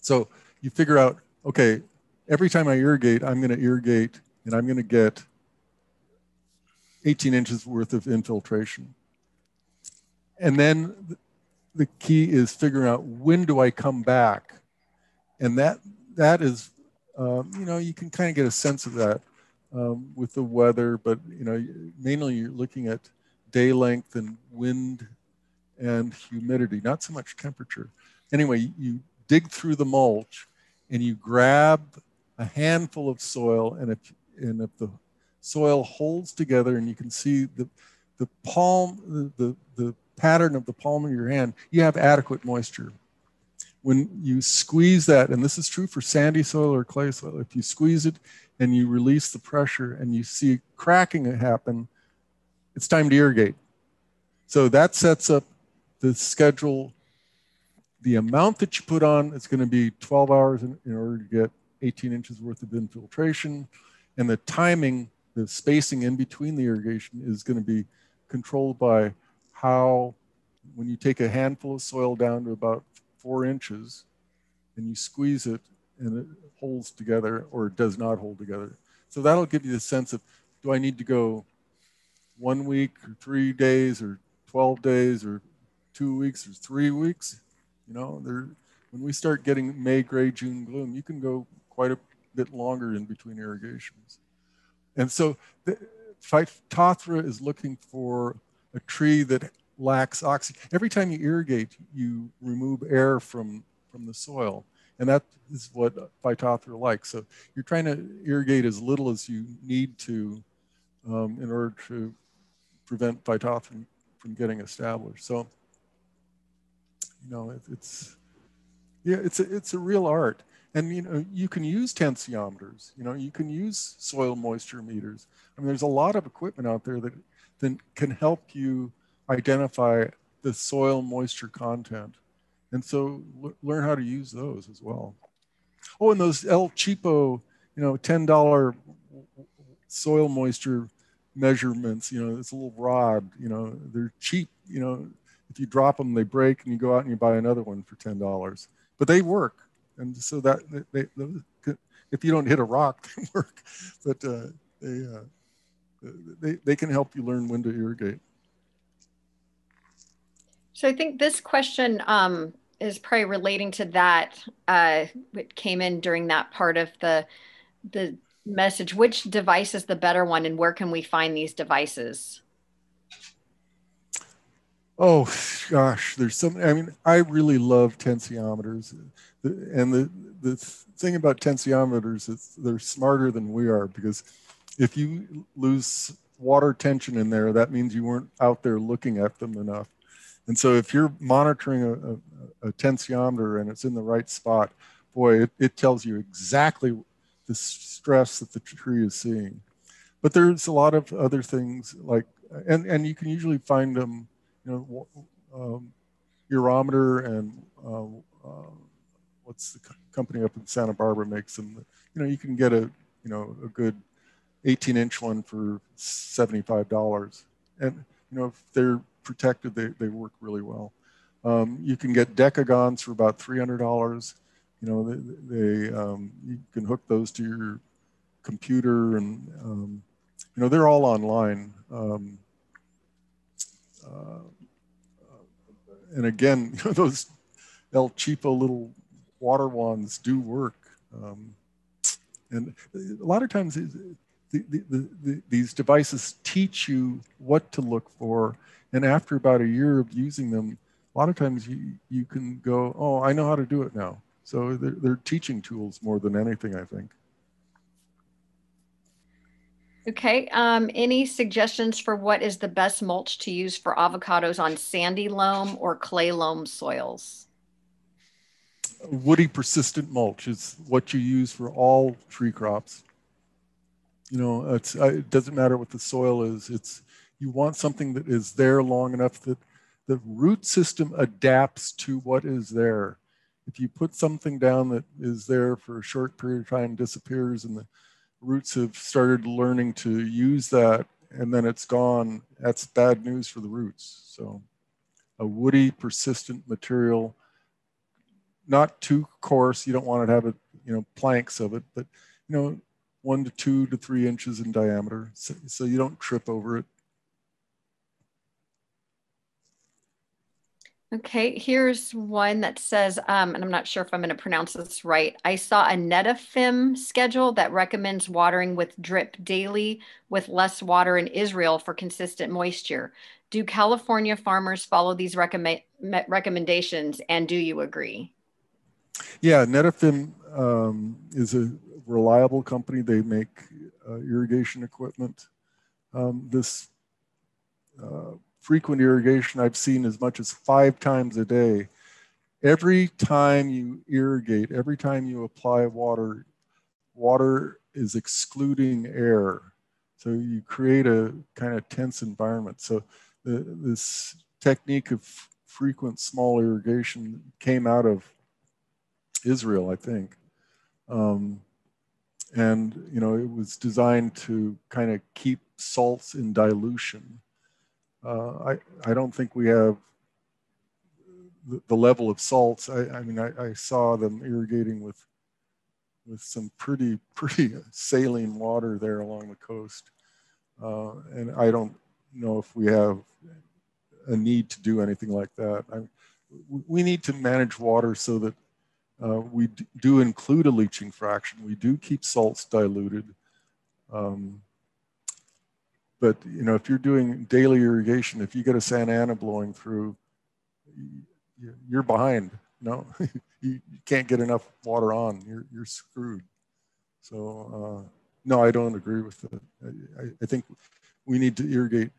So you figure out, okay, every time I irrigate, I'm gonna irrigate and I'm gonna get 18 inches worth of infiltration. And then the key is figuring out when do I come back, and that that is, um, you know, you can kind of get a sense of that um, with the weather, but you know, mainly you're looking at day length and wind and humidity, not so much temperature. Anyway, you dig through the mulch and you grab a handful of soil and if, and if the soil holds together and you can see the, the palm, the, the, the pattern of the palm of your hand, you have adequate moisture. When you squeeze that, and this is true for sandy soil or clay soil, if you squeeze it and you release the pressure and you see cracking happen, it's time to irrigate. So that sets up the schedule. The amount that you put on is going to be 12 hours in, in order to get 18 inches worth of infiltration. And the timing, the spacing in between the irrigation is going to be controlled by how, when you take a handful of soil down to about four inches and you squeeze it and it holds together or it does not hold together. So that'll give you the sense of, do I need to go one week or three days or 12 days or two weeks or three weeks? You know, there, when we start getting May, gray, June gloom, you can go quite a bit longer in between irrigations. And so the, Phytophthora is looking for a tree that lacks oxygen. Every time you irrigate, you remove air from, from the soil. And that is what Phytophthora likes. So you're trying to irrigate as little as you need to um, in order to prevent Phytophthora from, getting established. So, you know, it, it's, yeah, it's a, it's a real art. And, you know, you can use tensiometers, you know, you can use soil moisture meters. I mean, there's a lot of equipment out there that, that can help you identify the soil moisture content. And so learn how to use those as well. Oh, and those El Cheapo, you know, $10 soil moisture measurements, you know, it's a little rod, you know, they're cheap, you know, if you drop them, they break and you go out and you buy another one for $10, but they work. And so that they, they if you don't hit a rock, they work, but uh, they, uh, they, they can help you learn when to irrigate.
So I think this question um, is probably relating to that. Uh, it came in during that part of the the message. Which device is the better one, and where can we find these devices?
Oh gosh, there's some. I mean, I really love tensiometers, and the the thing about tensiometers is they're smarter than we are because if you lose water tension in there, that means you weren't out there looking at them enough. And so if you're monitoring a, a, a tensiometer and it's in the right spot, boy, it, it tells you exactly the stress that the tree is seeing. But there's a lot of other things like, and, and you can usually find them, you know, um, Irrometer and uh, uh, what's the company up in Santa Barbara makes them, you know, you can get a, you know, a good 18 inch one for $75. And, you know, if they're protected, they, they work really well. Um, you can get decagons for about $300. You know, they, they um, you can hook those to your computer and, um, you know, they're all online. Um, uh, and again, you know, those El Cheapo little water wands do work. Um, and a lot of times the, the, the, these devices teach you what to look for and after about a year of using them, a lot of times you, you can go, oh, I know how to do it now. So they're, they're teaching tools more than anything, I think.
Okay. Um, any suggestions for what is the best mulch to use for avocados on sandy loam or clay loam soils?
Woody persistent mulch is what you use for all tree crops. You know, it doesn't matter what the soil is. It's you want something that is there long enough that the root system adapts to what is there. If you put something down that is there for a short period of time, disappears, and the roots have started learning to use that, and then it's gone, that's bad news for the roots. So a woody, persistent material, not too coarse. You don't want to have it, you know, planks of it, but you know, one to two to three inches in diameter, so, so you don't trip over it.
Okay, here's one that says, um, and I'm not sure if I'm going to pronounce this right. I saw a Netafim schedule that recommends watering with drip daily with less water in Israel for consistent moisture. Do California farmers follow these recommend, recommendations and do you agree?
Yeah, Netafim um, is a reliable company. They make uh, irrigation equipment. Um, this uh, frequent irrigation I've seen as much as five times a day. Every time you irrigate, every time you apply water, water is excluding air. So you create a kind of tense environment. So the, this technique of frequent small irrigation came out of Israel, I think. Um, and you know it was designed to kind of keep salts in dilution. Uh, I I don't think we have the, the level of salts. I, I mean I, I, saw them irrigating with with some pretty pretty saline water there along the coast, uh, and I don't know if we have a need to do anything like that. I, we need to manage water so that uh, we do include a leaching fraction. We do keep salts diluted. Um, but you know, if you're doing daily irrigation, if you get a Santa Ana blowing through, you're behind. No, you, can't get enough water on. You're you're screwed. So uh, no, I don't agree with it. I, I think we need to irrigate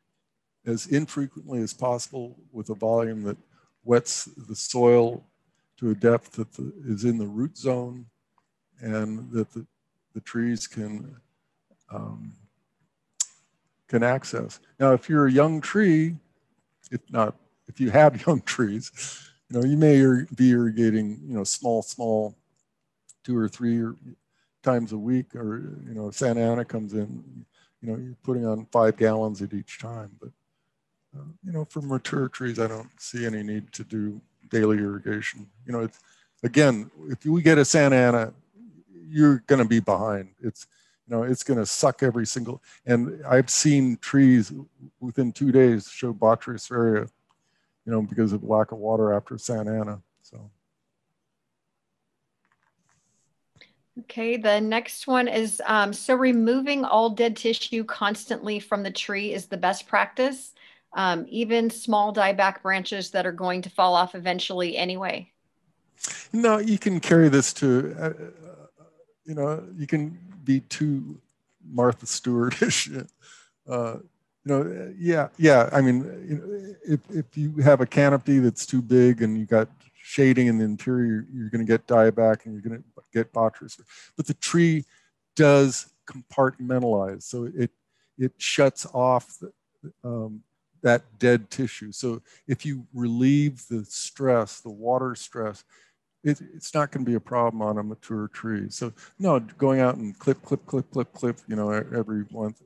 as infrequently as possible with a volume that wets the soil to a depth that the, is in the root zone and that the, the trees can, um, can access. Now, if you're a young tree, if not, if you have young trees, you know, you may be irrigating, you know, small, small, two or three times a week, or, you know, Santa Ana comes in, you know, you're putting on five gallons at each time. But, uh, you know, for mature trees, I don't see any need to do daily irrigation. You know, it's, again, if we get a Santa Ana, you're going to be behind. It's, you know, it's going to suck every single, and I've seen trees within two days show Botryosphaeria, you know, because of lack of water after Santa Ana. So.
Okay, the next one is, um, so removing all dead tissue constantly from the tree is the best practice um, even small dieback branches that are going to fall off eventually anyway?
No, you can carry this to, uh, you know, you can be too Martha Stewartish. Uh, you know, yeah, yeah. I mean, you know, if, if you have a canopy that's too big and you got shading in the interior, you're going to get dieback and you're going to get botrytis. But the tree does compartmentalize, so it it shuts off um, that dead tissue. So if you relieve the stress, the water stress, it, it's not going to be a problem on a mature tree. So no, going out and clip, clip, clip, clip, clip, you know, every month,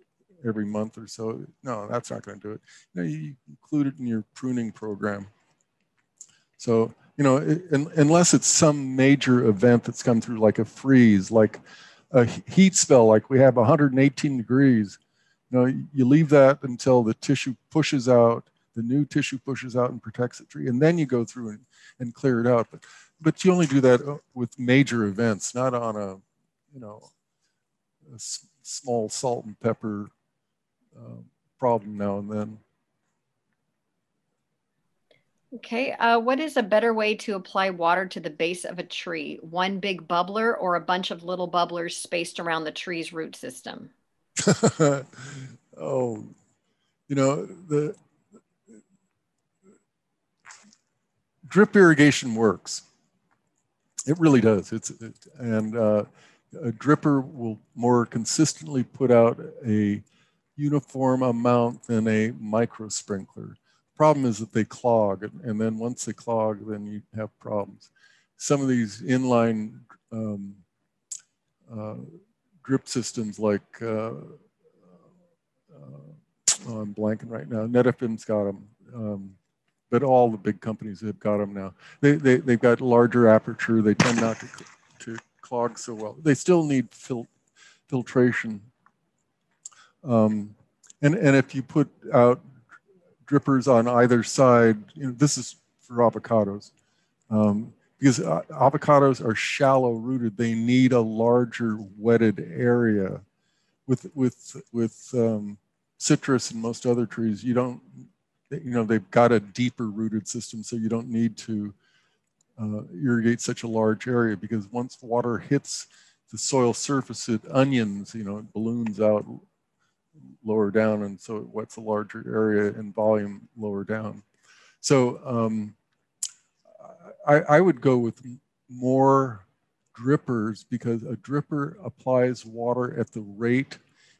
every month or so, no, that's not going to do it. You know, you include it in your pruning program. So, you know, it, unless it's some major event that's come through like a freeze, like a heat spell, like we have 118 degrees, you know, you leave that until the tissue pushes out, the new tissue pushes out and protects the tree, and then you go through and, and clear it out. But, but you only do that uh, with major events, not on a, you know, a small salt and pepper uh, problem now and then.
Okay, uh, what is a better way to apply water to the base of a tree? One big bubbler or a bunch of little bubblers spaced around the tree's root system?
oh, you know, the drip irrigation works. It really does. It's it, and uh, a dripper will more consistently put out a uniform amount than a micro sprinkler. Problem is that they clog, and, then once they clog, then you have problems. Some of these inline um, uh, drip systems like, uh, uh, oh, I'm blanking right now, Netafim's got them. Um, but all the big companies have got them now. They, they, they've got larger aperture. They tend not to, to clog so well. They still need fil filtration. Um, and, and if you put out drippers on either side, you know, this is for avocados. Um, because uh, avocados are shallow rooted. They need a larger wetted area. With with with um, citrus and most other trees, you don't you know, they've got a deeper rooted system, so you don't need to uh, irrigate such a large area because once water hits the soil surface, it onions, you know, it balloons out lower down, and so it wets a larger area and volume lower down. So um, I, I would go with more drippers because a dripper applies water at the rate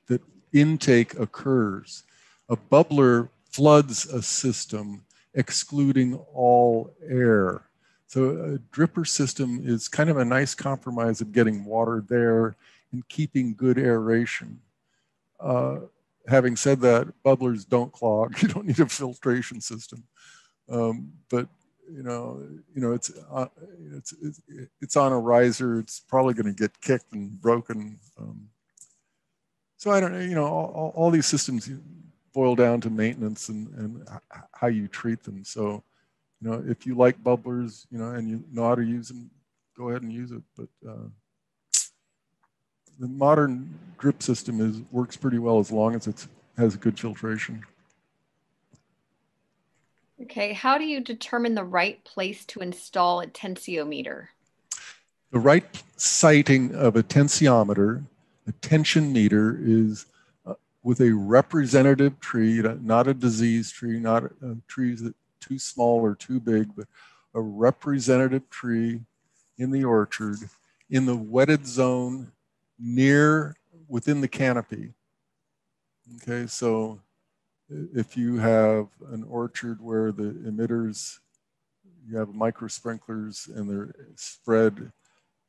that intake occurs. A bubbler floods a system, excluding all air. So a dripper system is kind of a nice compromise of getting water there and keeping good aeration. Uh, having said that, bubblers don't clog. You don't need a filtration system. Um, but you know, you know, it's, uh, it's, it's, it's on a riser. It's probably going to get kicked and broken. Um, so I don't know, you know, all, all, these systems boil down to maintenance and, and how you treat them. So, you know, if you like bubblers, you know, and you know how to use them, go ahead and use it. But uh, the modern drip system is works pretty well as long as it has a good filtration.
Okay, how do you determine the right place to install a tensiometer?
The right siting of a tensiometer, a tension meter, is uh, with a representative tree, not a disease tree, not a, a tree that too small or too big, but a representative tree in the orchard in the wetted zone near within the canopy. Okay, so if you have an orchard where the emitters, you have micro sprinklers and they're spread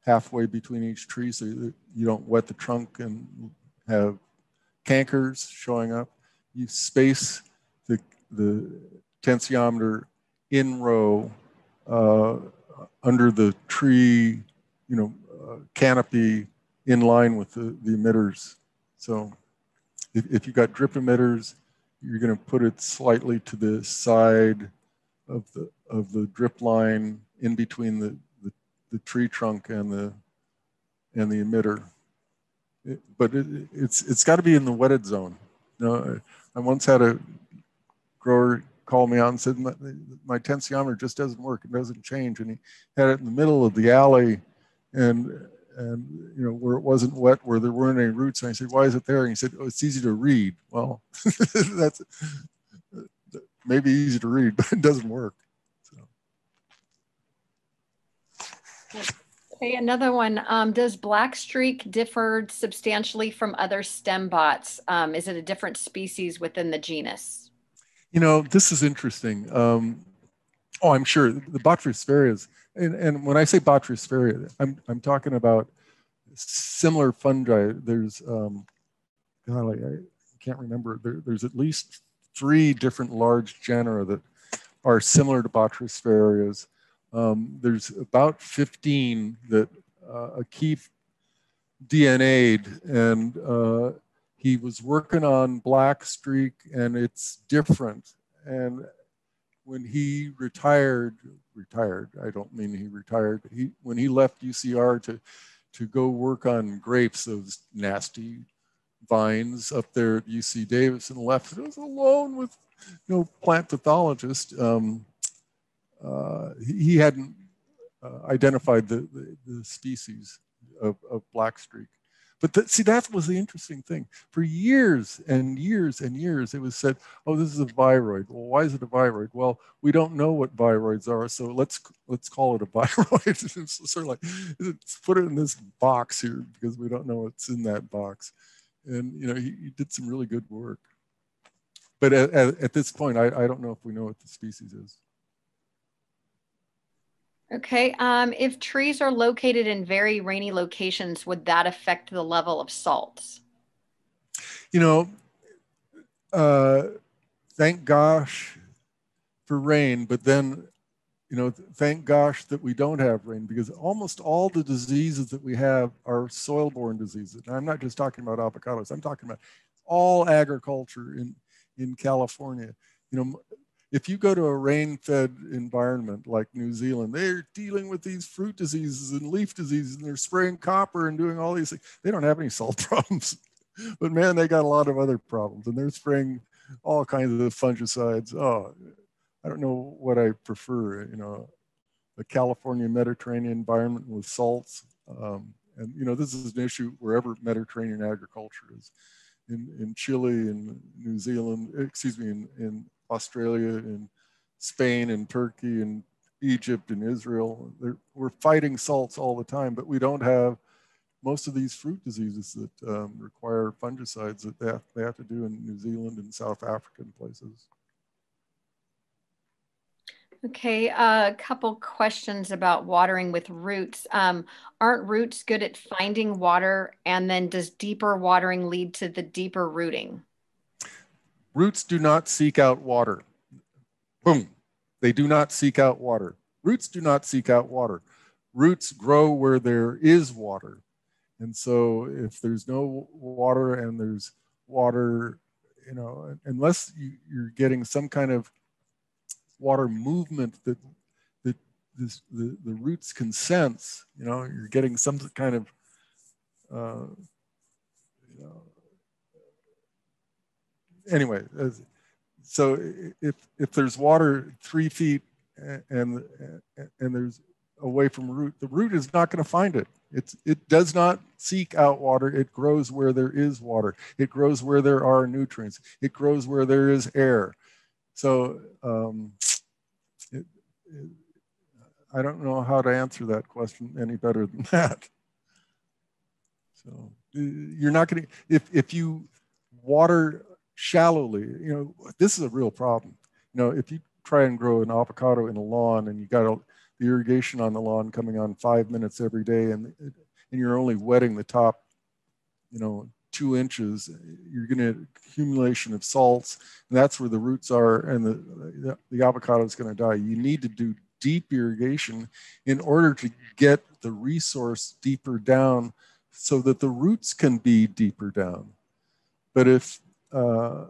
halfway between each tree so you don't wet the trunk and have cankers showing up. You space the, the tensiometer in row uh, under the tree, you know, uh, canopy in line with the, the emitters. So if, if you've got drip emitters, you're going to put it slightly to the side of the of the drip line in between the, the, the tree trunk and the and the emitter. It, but it, it's it's got to be in the wetted zone. You know, I, I once had a grower call me out and said my, my tensiometer just doesn't work. It doesn't change, and he had it in the middle of the alley, and and you know where it wasn't wet, where there weren't any roots. And I said, "Why is it there?" And he said, "Oh, it's easy to read." Well, that's maybe easy to read, but it doesn't work.
So. Okay, another one. Um, does black streak differ substantially from other stem bots? Um, is it a different species within the genus?
You know, this is interesting. Um, oh, I'm sure the Botryosphaerias and, and when I say Botryosphaeria, I'm, I'm talking about similar fungi. There's, um, golly, I can't remember. There, there's at least three different large genera that are similar to Botryosphaerias. Um, there's about 15 that uh, Akif DNA'd, and uh, he was working on Black Streak, and it's different. And when he retired, retired, I don't mean he retired, he when he left UCR to to go work on grapes, those nasty vines up there at UC Davis and left it was alone with you know plant pathologist. Um, uh, he, hadn't uh, identified the, the, the species of, of black streak. But the, see, that was the interesting thing. For years and years and years, it was said, "Oh, this is a viroid." Well, why is it a viroid? Well, we don't know what viroids are, so let's let's call it a viroid. it's sort of like let's put it in this box here because we don't know what's in that box. And you know, he, he did some really good work. But at, at, at this point, I, I don't know if we know what the species is.
Okay. Um, if trees are located in very rainy locations, would that affect the level of salts?
You know, uh, thank gosh for rain, but then, you know, thank gosh that we don't have rain because almost all the diseases that we have are soil-borne diseases. And I'm not just talking about avocados. I'm talking about all agriculture in in California. You know, if you go to a rain-fed environment like New Zealand, they're dealing with these fruit diseases and leaf diseases, and they're spraying copper and doing all these things. They don't have any salt problems, but man, they got a lot of other problems, and they're spraying all kinds of fungicides. Oh, I don't know what I prefer. You know, a California Mediterranean environment with salts. Um, and you know, this is an issue wherever Mediterranean agriculture is. In, in Chile, in New Zealand, excuse me, in, in Australia, and Spain, and Turkey, and Egypt, and Israel. They're, we're fighting salts all the time, but we don't have most of these fruit diseases that um, require fungicides that they have, they have to do in New Zealand and South African places.
Okay, a uh, couple questions about watering with roots. Um, aren't roots good at finding water? And then does deeper watering lead to the deeper rooting?
Roots do not seek out water. Boom. They do not seek out water. Roots do not seek out water. Roots grow where there is water. And so if there's no water and there's water, you know, unless you, are getting some kind of water movement that that this, the, the roots can sense, you know, you're getting some kind of, uh, you know, anyway, so if, if there's water three feet and, and, and there's away from root, the root is not going to find it. It's, it does not seek out water. It grows where there is water. It grows where there are nutrients. It grows where there is air. So um, it, it, I don't know how to answer that question any better than that. So you're not going to, if, if you water shallowly, you know, this is a real problem. You know, if you try and grow an avocado in a lawn and you got a, the irrigation on the lawn coming on five minutes every day and, and you're only wetting the top, you know, two inches, you're going to accumulation of salts, and that's where the roots are, and the, the, the avocado is going to die. You need to do deep irrigation in order to get the resource deeper down so that the roots can be deeper down. But if, uh,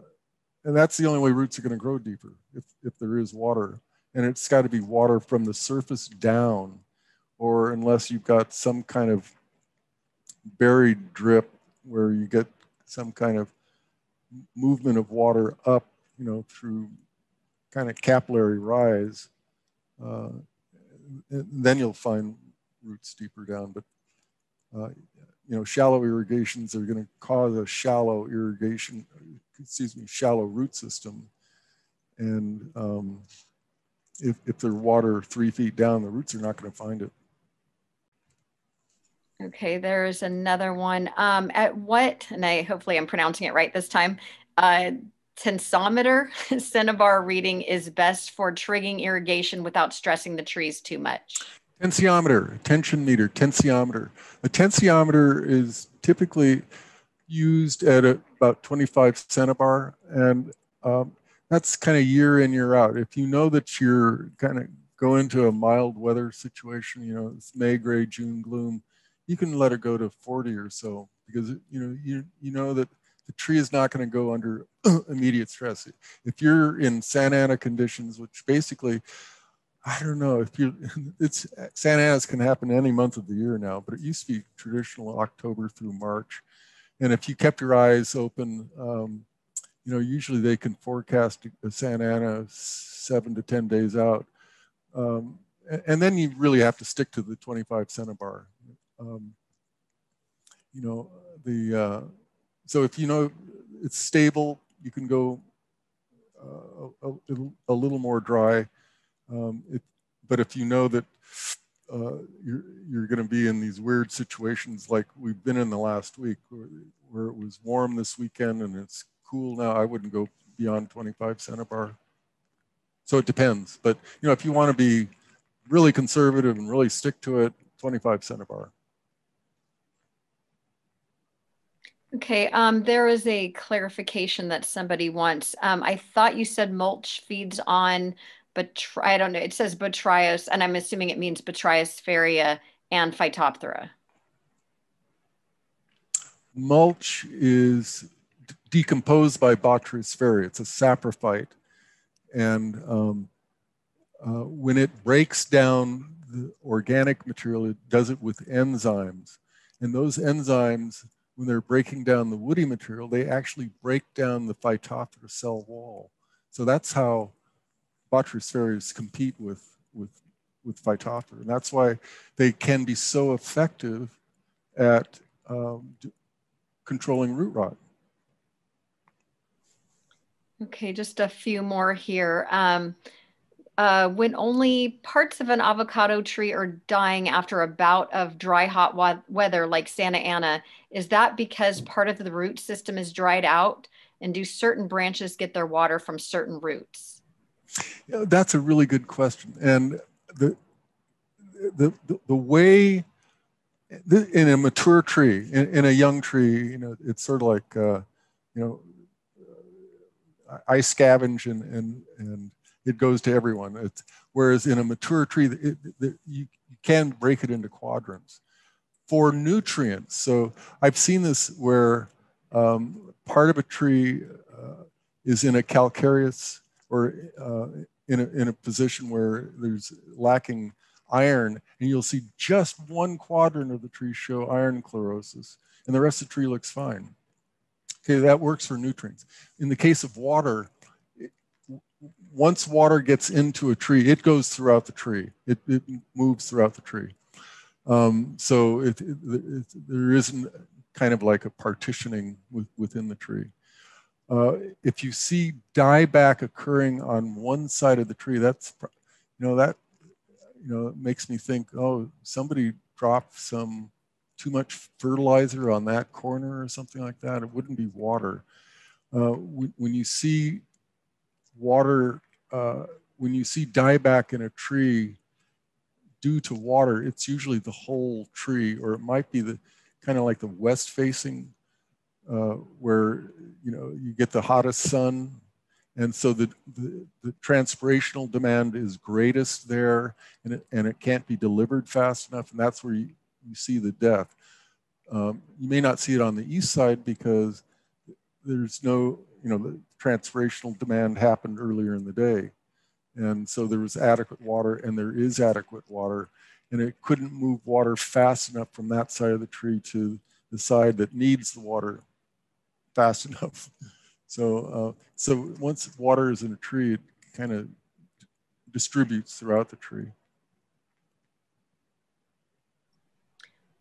and that's the only way roots are going to grow deeper, if, if there is water and it's got to be water from the surface down, or unless you've got some kind of buried drip where you get some kind of movement of water up, you know, through kind of capillary rise, uh, then you'll find roots deeper down. But uh, you know, shallow irrigations are going to cause a shallow irrigation, excuse me, shallow root system, and um, if, if there's water three feet down, the roots are not going to find it.
Okay, there's another one. Um, at what, and I hopefully I'm pronouncing it right this time, uh, tensometer centibar reading is best for triggering irrigation without stressing the trees too much?
Tensiometer, tension meter, tensiometer. A tensiometer is typically used at a, about 25 centibar, and um, that's kind of year in, year out. If you know that you're kind of go into a mild weather situation, you know, it's May, gray, June gloom, you can let it go to 40 or so because, you know, you, you know that the tree is not going to go under immediate stress. If you're in Santa Ana conditions, which basically, I don't know if you, it's Santa Ana's can happen any month of the year now, but it used to be traditional October through March. And if you kept your eyes open, um, you know, usually they can forecast Santa Ana seven to 10 days out. Um, and then you really have to stick to the 25 centibar. Um, you know, the, uh, so if you know it's stable, you can go uh, a, a, little more dry. Um, it, but if you know that uh, you're, you're going to be in these weird situations like we've been in the last week where, where it was warm this weekend and it's cool now, I wouldn't go beyond 25 centibar. So it depends. But you know, if you want to be really conservative and really stick to it, 25 centibar.
Okay, um, there is a clarification that somebody wants. Um, I thought you said mulch feeds on, but I don't know. It says Botrytis, and I'm assuming it means Botrytis and Phytophthora.
Mulch is decomposed by Botrytis It's a saprophyte. And um, uh, when it breaks down the organic material, it does it with enzymes. And those enzymes when they're breaking down the woody material, they actually break down the Phytophthora cell wall. So that's how Botryosphaerias compete with, with, with Phytophthora. And that's why they can be so effective at um, controlling root rot.
Okay, just a few more here. Um, uh, when only parts of an avocado tree are dying after a bout of dry, hot weather like Santa Ana, is that because part of the root system is dried out? And do certain branches get their water from certain roots?
Yeah, that's a really good question. And the, the, the, the way in a mature tree, in, in, a young tree, you know, it's sort of like, uh, you know, I scavenge and, and, and it goes to everyone. It's, whereas in a mature tree, it, it, you, you can break it into quadrants. For nutrients, so I've seen this where um, part of a tree uh, is in a calcareous or uh, in, a, in a position where there's lacking iron, and you'll see just one quadrant of the tree show iron chlorosis, and the rest of the tree looks fine. Okay, that works for nutrients. In the case of water, once water gets into a tree, it goes throughout the tree. It, it moves throughout the tree. Um, so it, it, it, there isn't kind of like a partitioning with, within the tree. Uh, if you see dieback occurring on one side of the tree, that's, you know, that, you know, makes me think, oh, somebody dropped some too much fertilizer on that corner or something like that. It wouldn't be water. Uh, when, you see water, uh, when you see dieback in a tree due to water, it's usually the whole tree, or it might be the kind of like the west facing, uh, where you know you get the hottest sun, and so the, the, the transpirational demand is greatest there, and it, and it can't be delivered fast enough, and that's where you, you see the death. Um, you may not see it on the east side because there's no, you know, the transpirational demand happened earlier in the day. And so there was adequate water and there is adequate water and it couldn't move water fast enough from that side of the tree to the side that needs the water fast enough. So, uh, so once water is in a tree, it kind of distributes throughout the tree.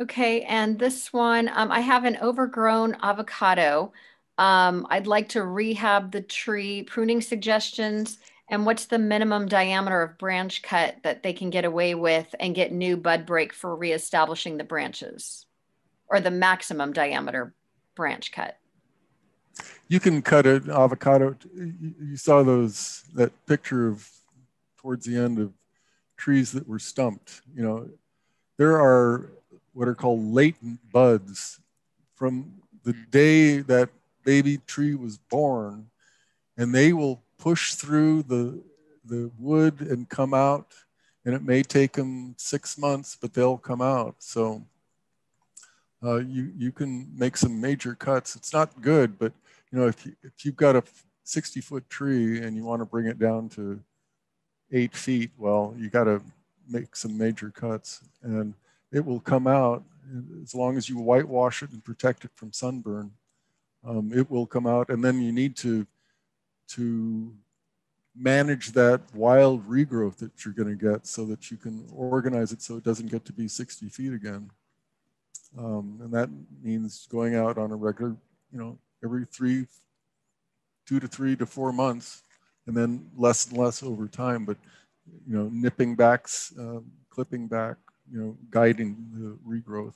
Okay, and this one, um, I have an overgrown avocado. Um, I'd like to rehab the tree, pruning suggestions, and what's the minimum diameter of branch cut that they can get away with and get new bud break for reestablishing the branches? Or the maximum diameter branch cut?
You can cut an avocado. You saw those, that picture of towards the end of trees that were stumped. You know, there are what are called latent buds from the day that baby tree was born and they will push through the, the wood and come out and it may take them six months but they'll come out so uh, you, you can make some major cuts it's not good but you know if, you, if you've got a 60 foot tree and you want to bring it down to eight feet well you got to make some major cuts and it will come out. As long as you whitewash it and protect it from sunburn um, it will come out. And then you need to to manage that wild regrowth that you're going to get so that you can organize it so it doesn't get to be 60 feet again. Um, and that means going out on a regular you know every three two to three to four months and then less and less over time but you know nipping backs uh, clipping back you know guiding the regrowth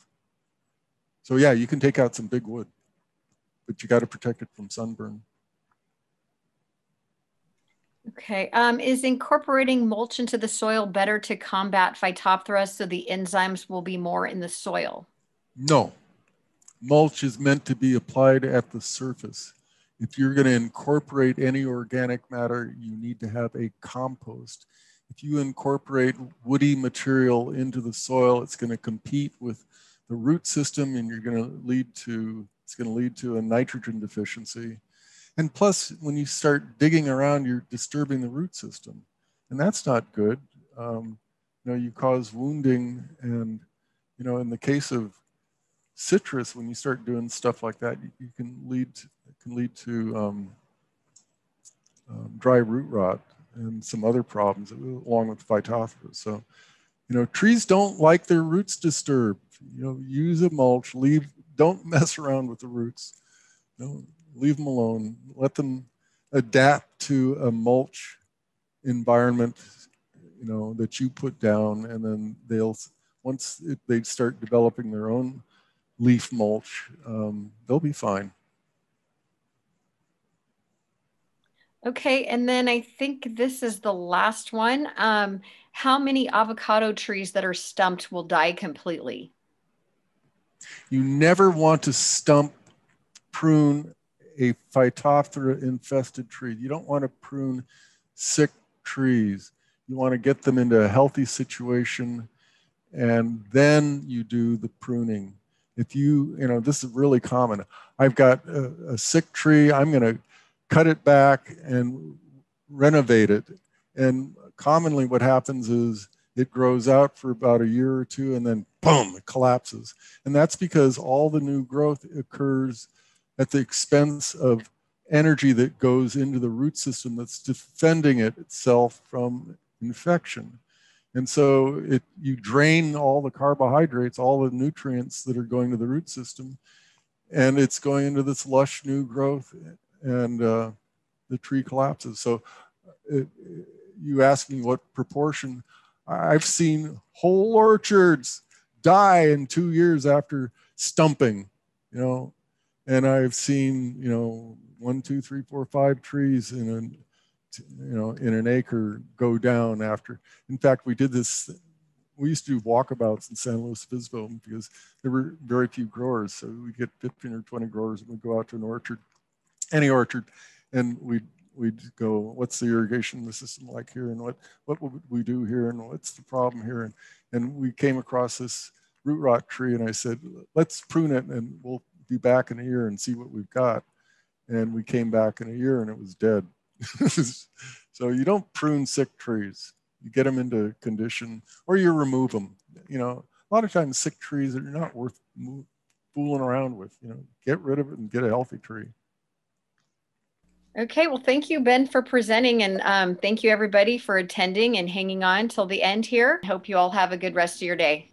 so yeah you can take out some big wood but you got to protect it from sunburn.
Okay. Um, is incorporating mulch into the soil better to combat Phytophthora so the enzymes will be more in the soil?
No. Mulch is meant to be applied at the surface. If you're going to incorporate any organic matter, you need to have a compost. If you incorporate woody material into the soil, it's going to compete with the root system and you're going to lead to it's going to lead to a nitrogen deficiency. And plus, when you start digging around, you're disturbing the root system. And that's not good. Um, you know, you cause wounding. And, you know, in the case of citrus, when you start doing stuff like that, you, you can lead to, can lead to um, um, dry root rot and some other problems along with phytophthora. So, you know, trees don't like their roots disturbed. You know, use a mulch, leave, don't mess around with the roots. Know, leave them alone. Let them adapt to a mulch environment, you know, that you put down, and then they'll once it, they start developing their own leaf mulch, um, they'll be fine.
Okay, and then I think this is the last one. Um, how many avocado trees that are stumped will die completely?
You never want to stump prune a Phytophthora infested tree. You don't want to prune sick trees. You want to get them into a healthy situation and then you do the pruning. If you, you know, this is really common. I've got a, a sick tree, I'm going to cut it back and renovate it. And commonly what happens is it grows out for about a year or two and then boom, it collapses. And that's because all the new growth occurs at the expense of energy that goes into the root system that's defending it itself from infection. And so it, you drain all the carbohydrates, all the nutrients that are going to the root system, and it's going into this lush new growth and uh, the tree collapses. So it, you ask me what proportion, I've seen whole orchards die in two years after stumping, you know, and I've seen, you know, one, two, three, four, five trees in an, you know, in an acre go down after. In fact, we did this. We used to do walkabouts in San Luis Obispo because there were very few growers. So we'd get 15 or 20 growers and we'd go out to an orchard any orchard, and we'd we'd go, what's the irrigation system like here, and what what would we do here, and what's the problem here, and and we came across this root rot tree, and I said, let's prune it, and we'll be back in a year and see what we've got, and we came back in a year, and it was dead. so you don't prune sick trees. You get them into condition, or you remove them. You know, a lot of times sick trees are not worth fooling around with. You know, get rid of it and get a healthy tree.
Okay, well, thank you, Ben, for presenting, and um, thank you, everybody, for attending and hanging on till the end here. I hope you all have a good rest of your day.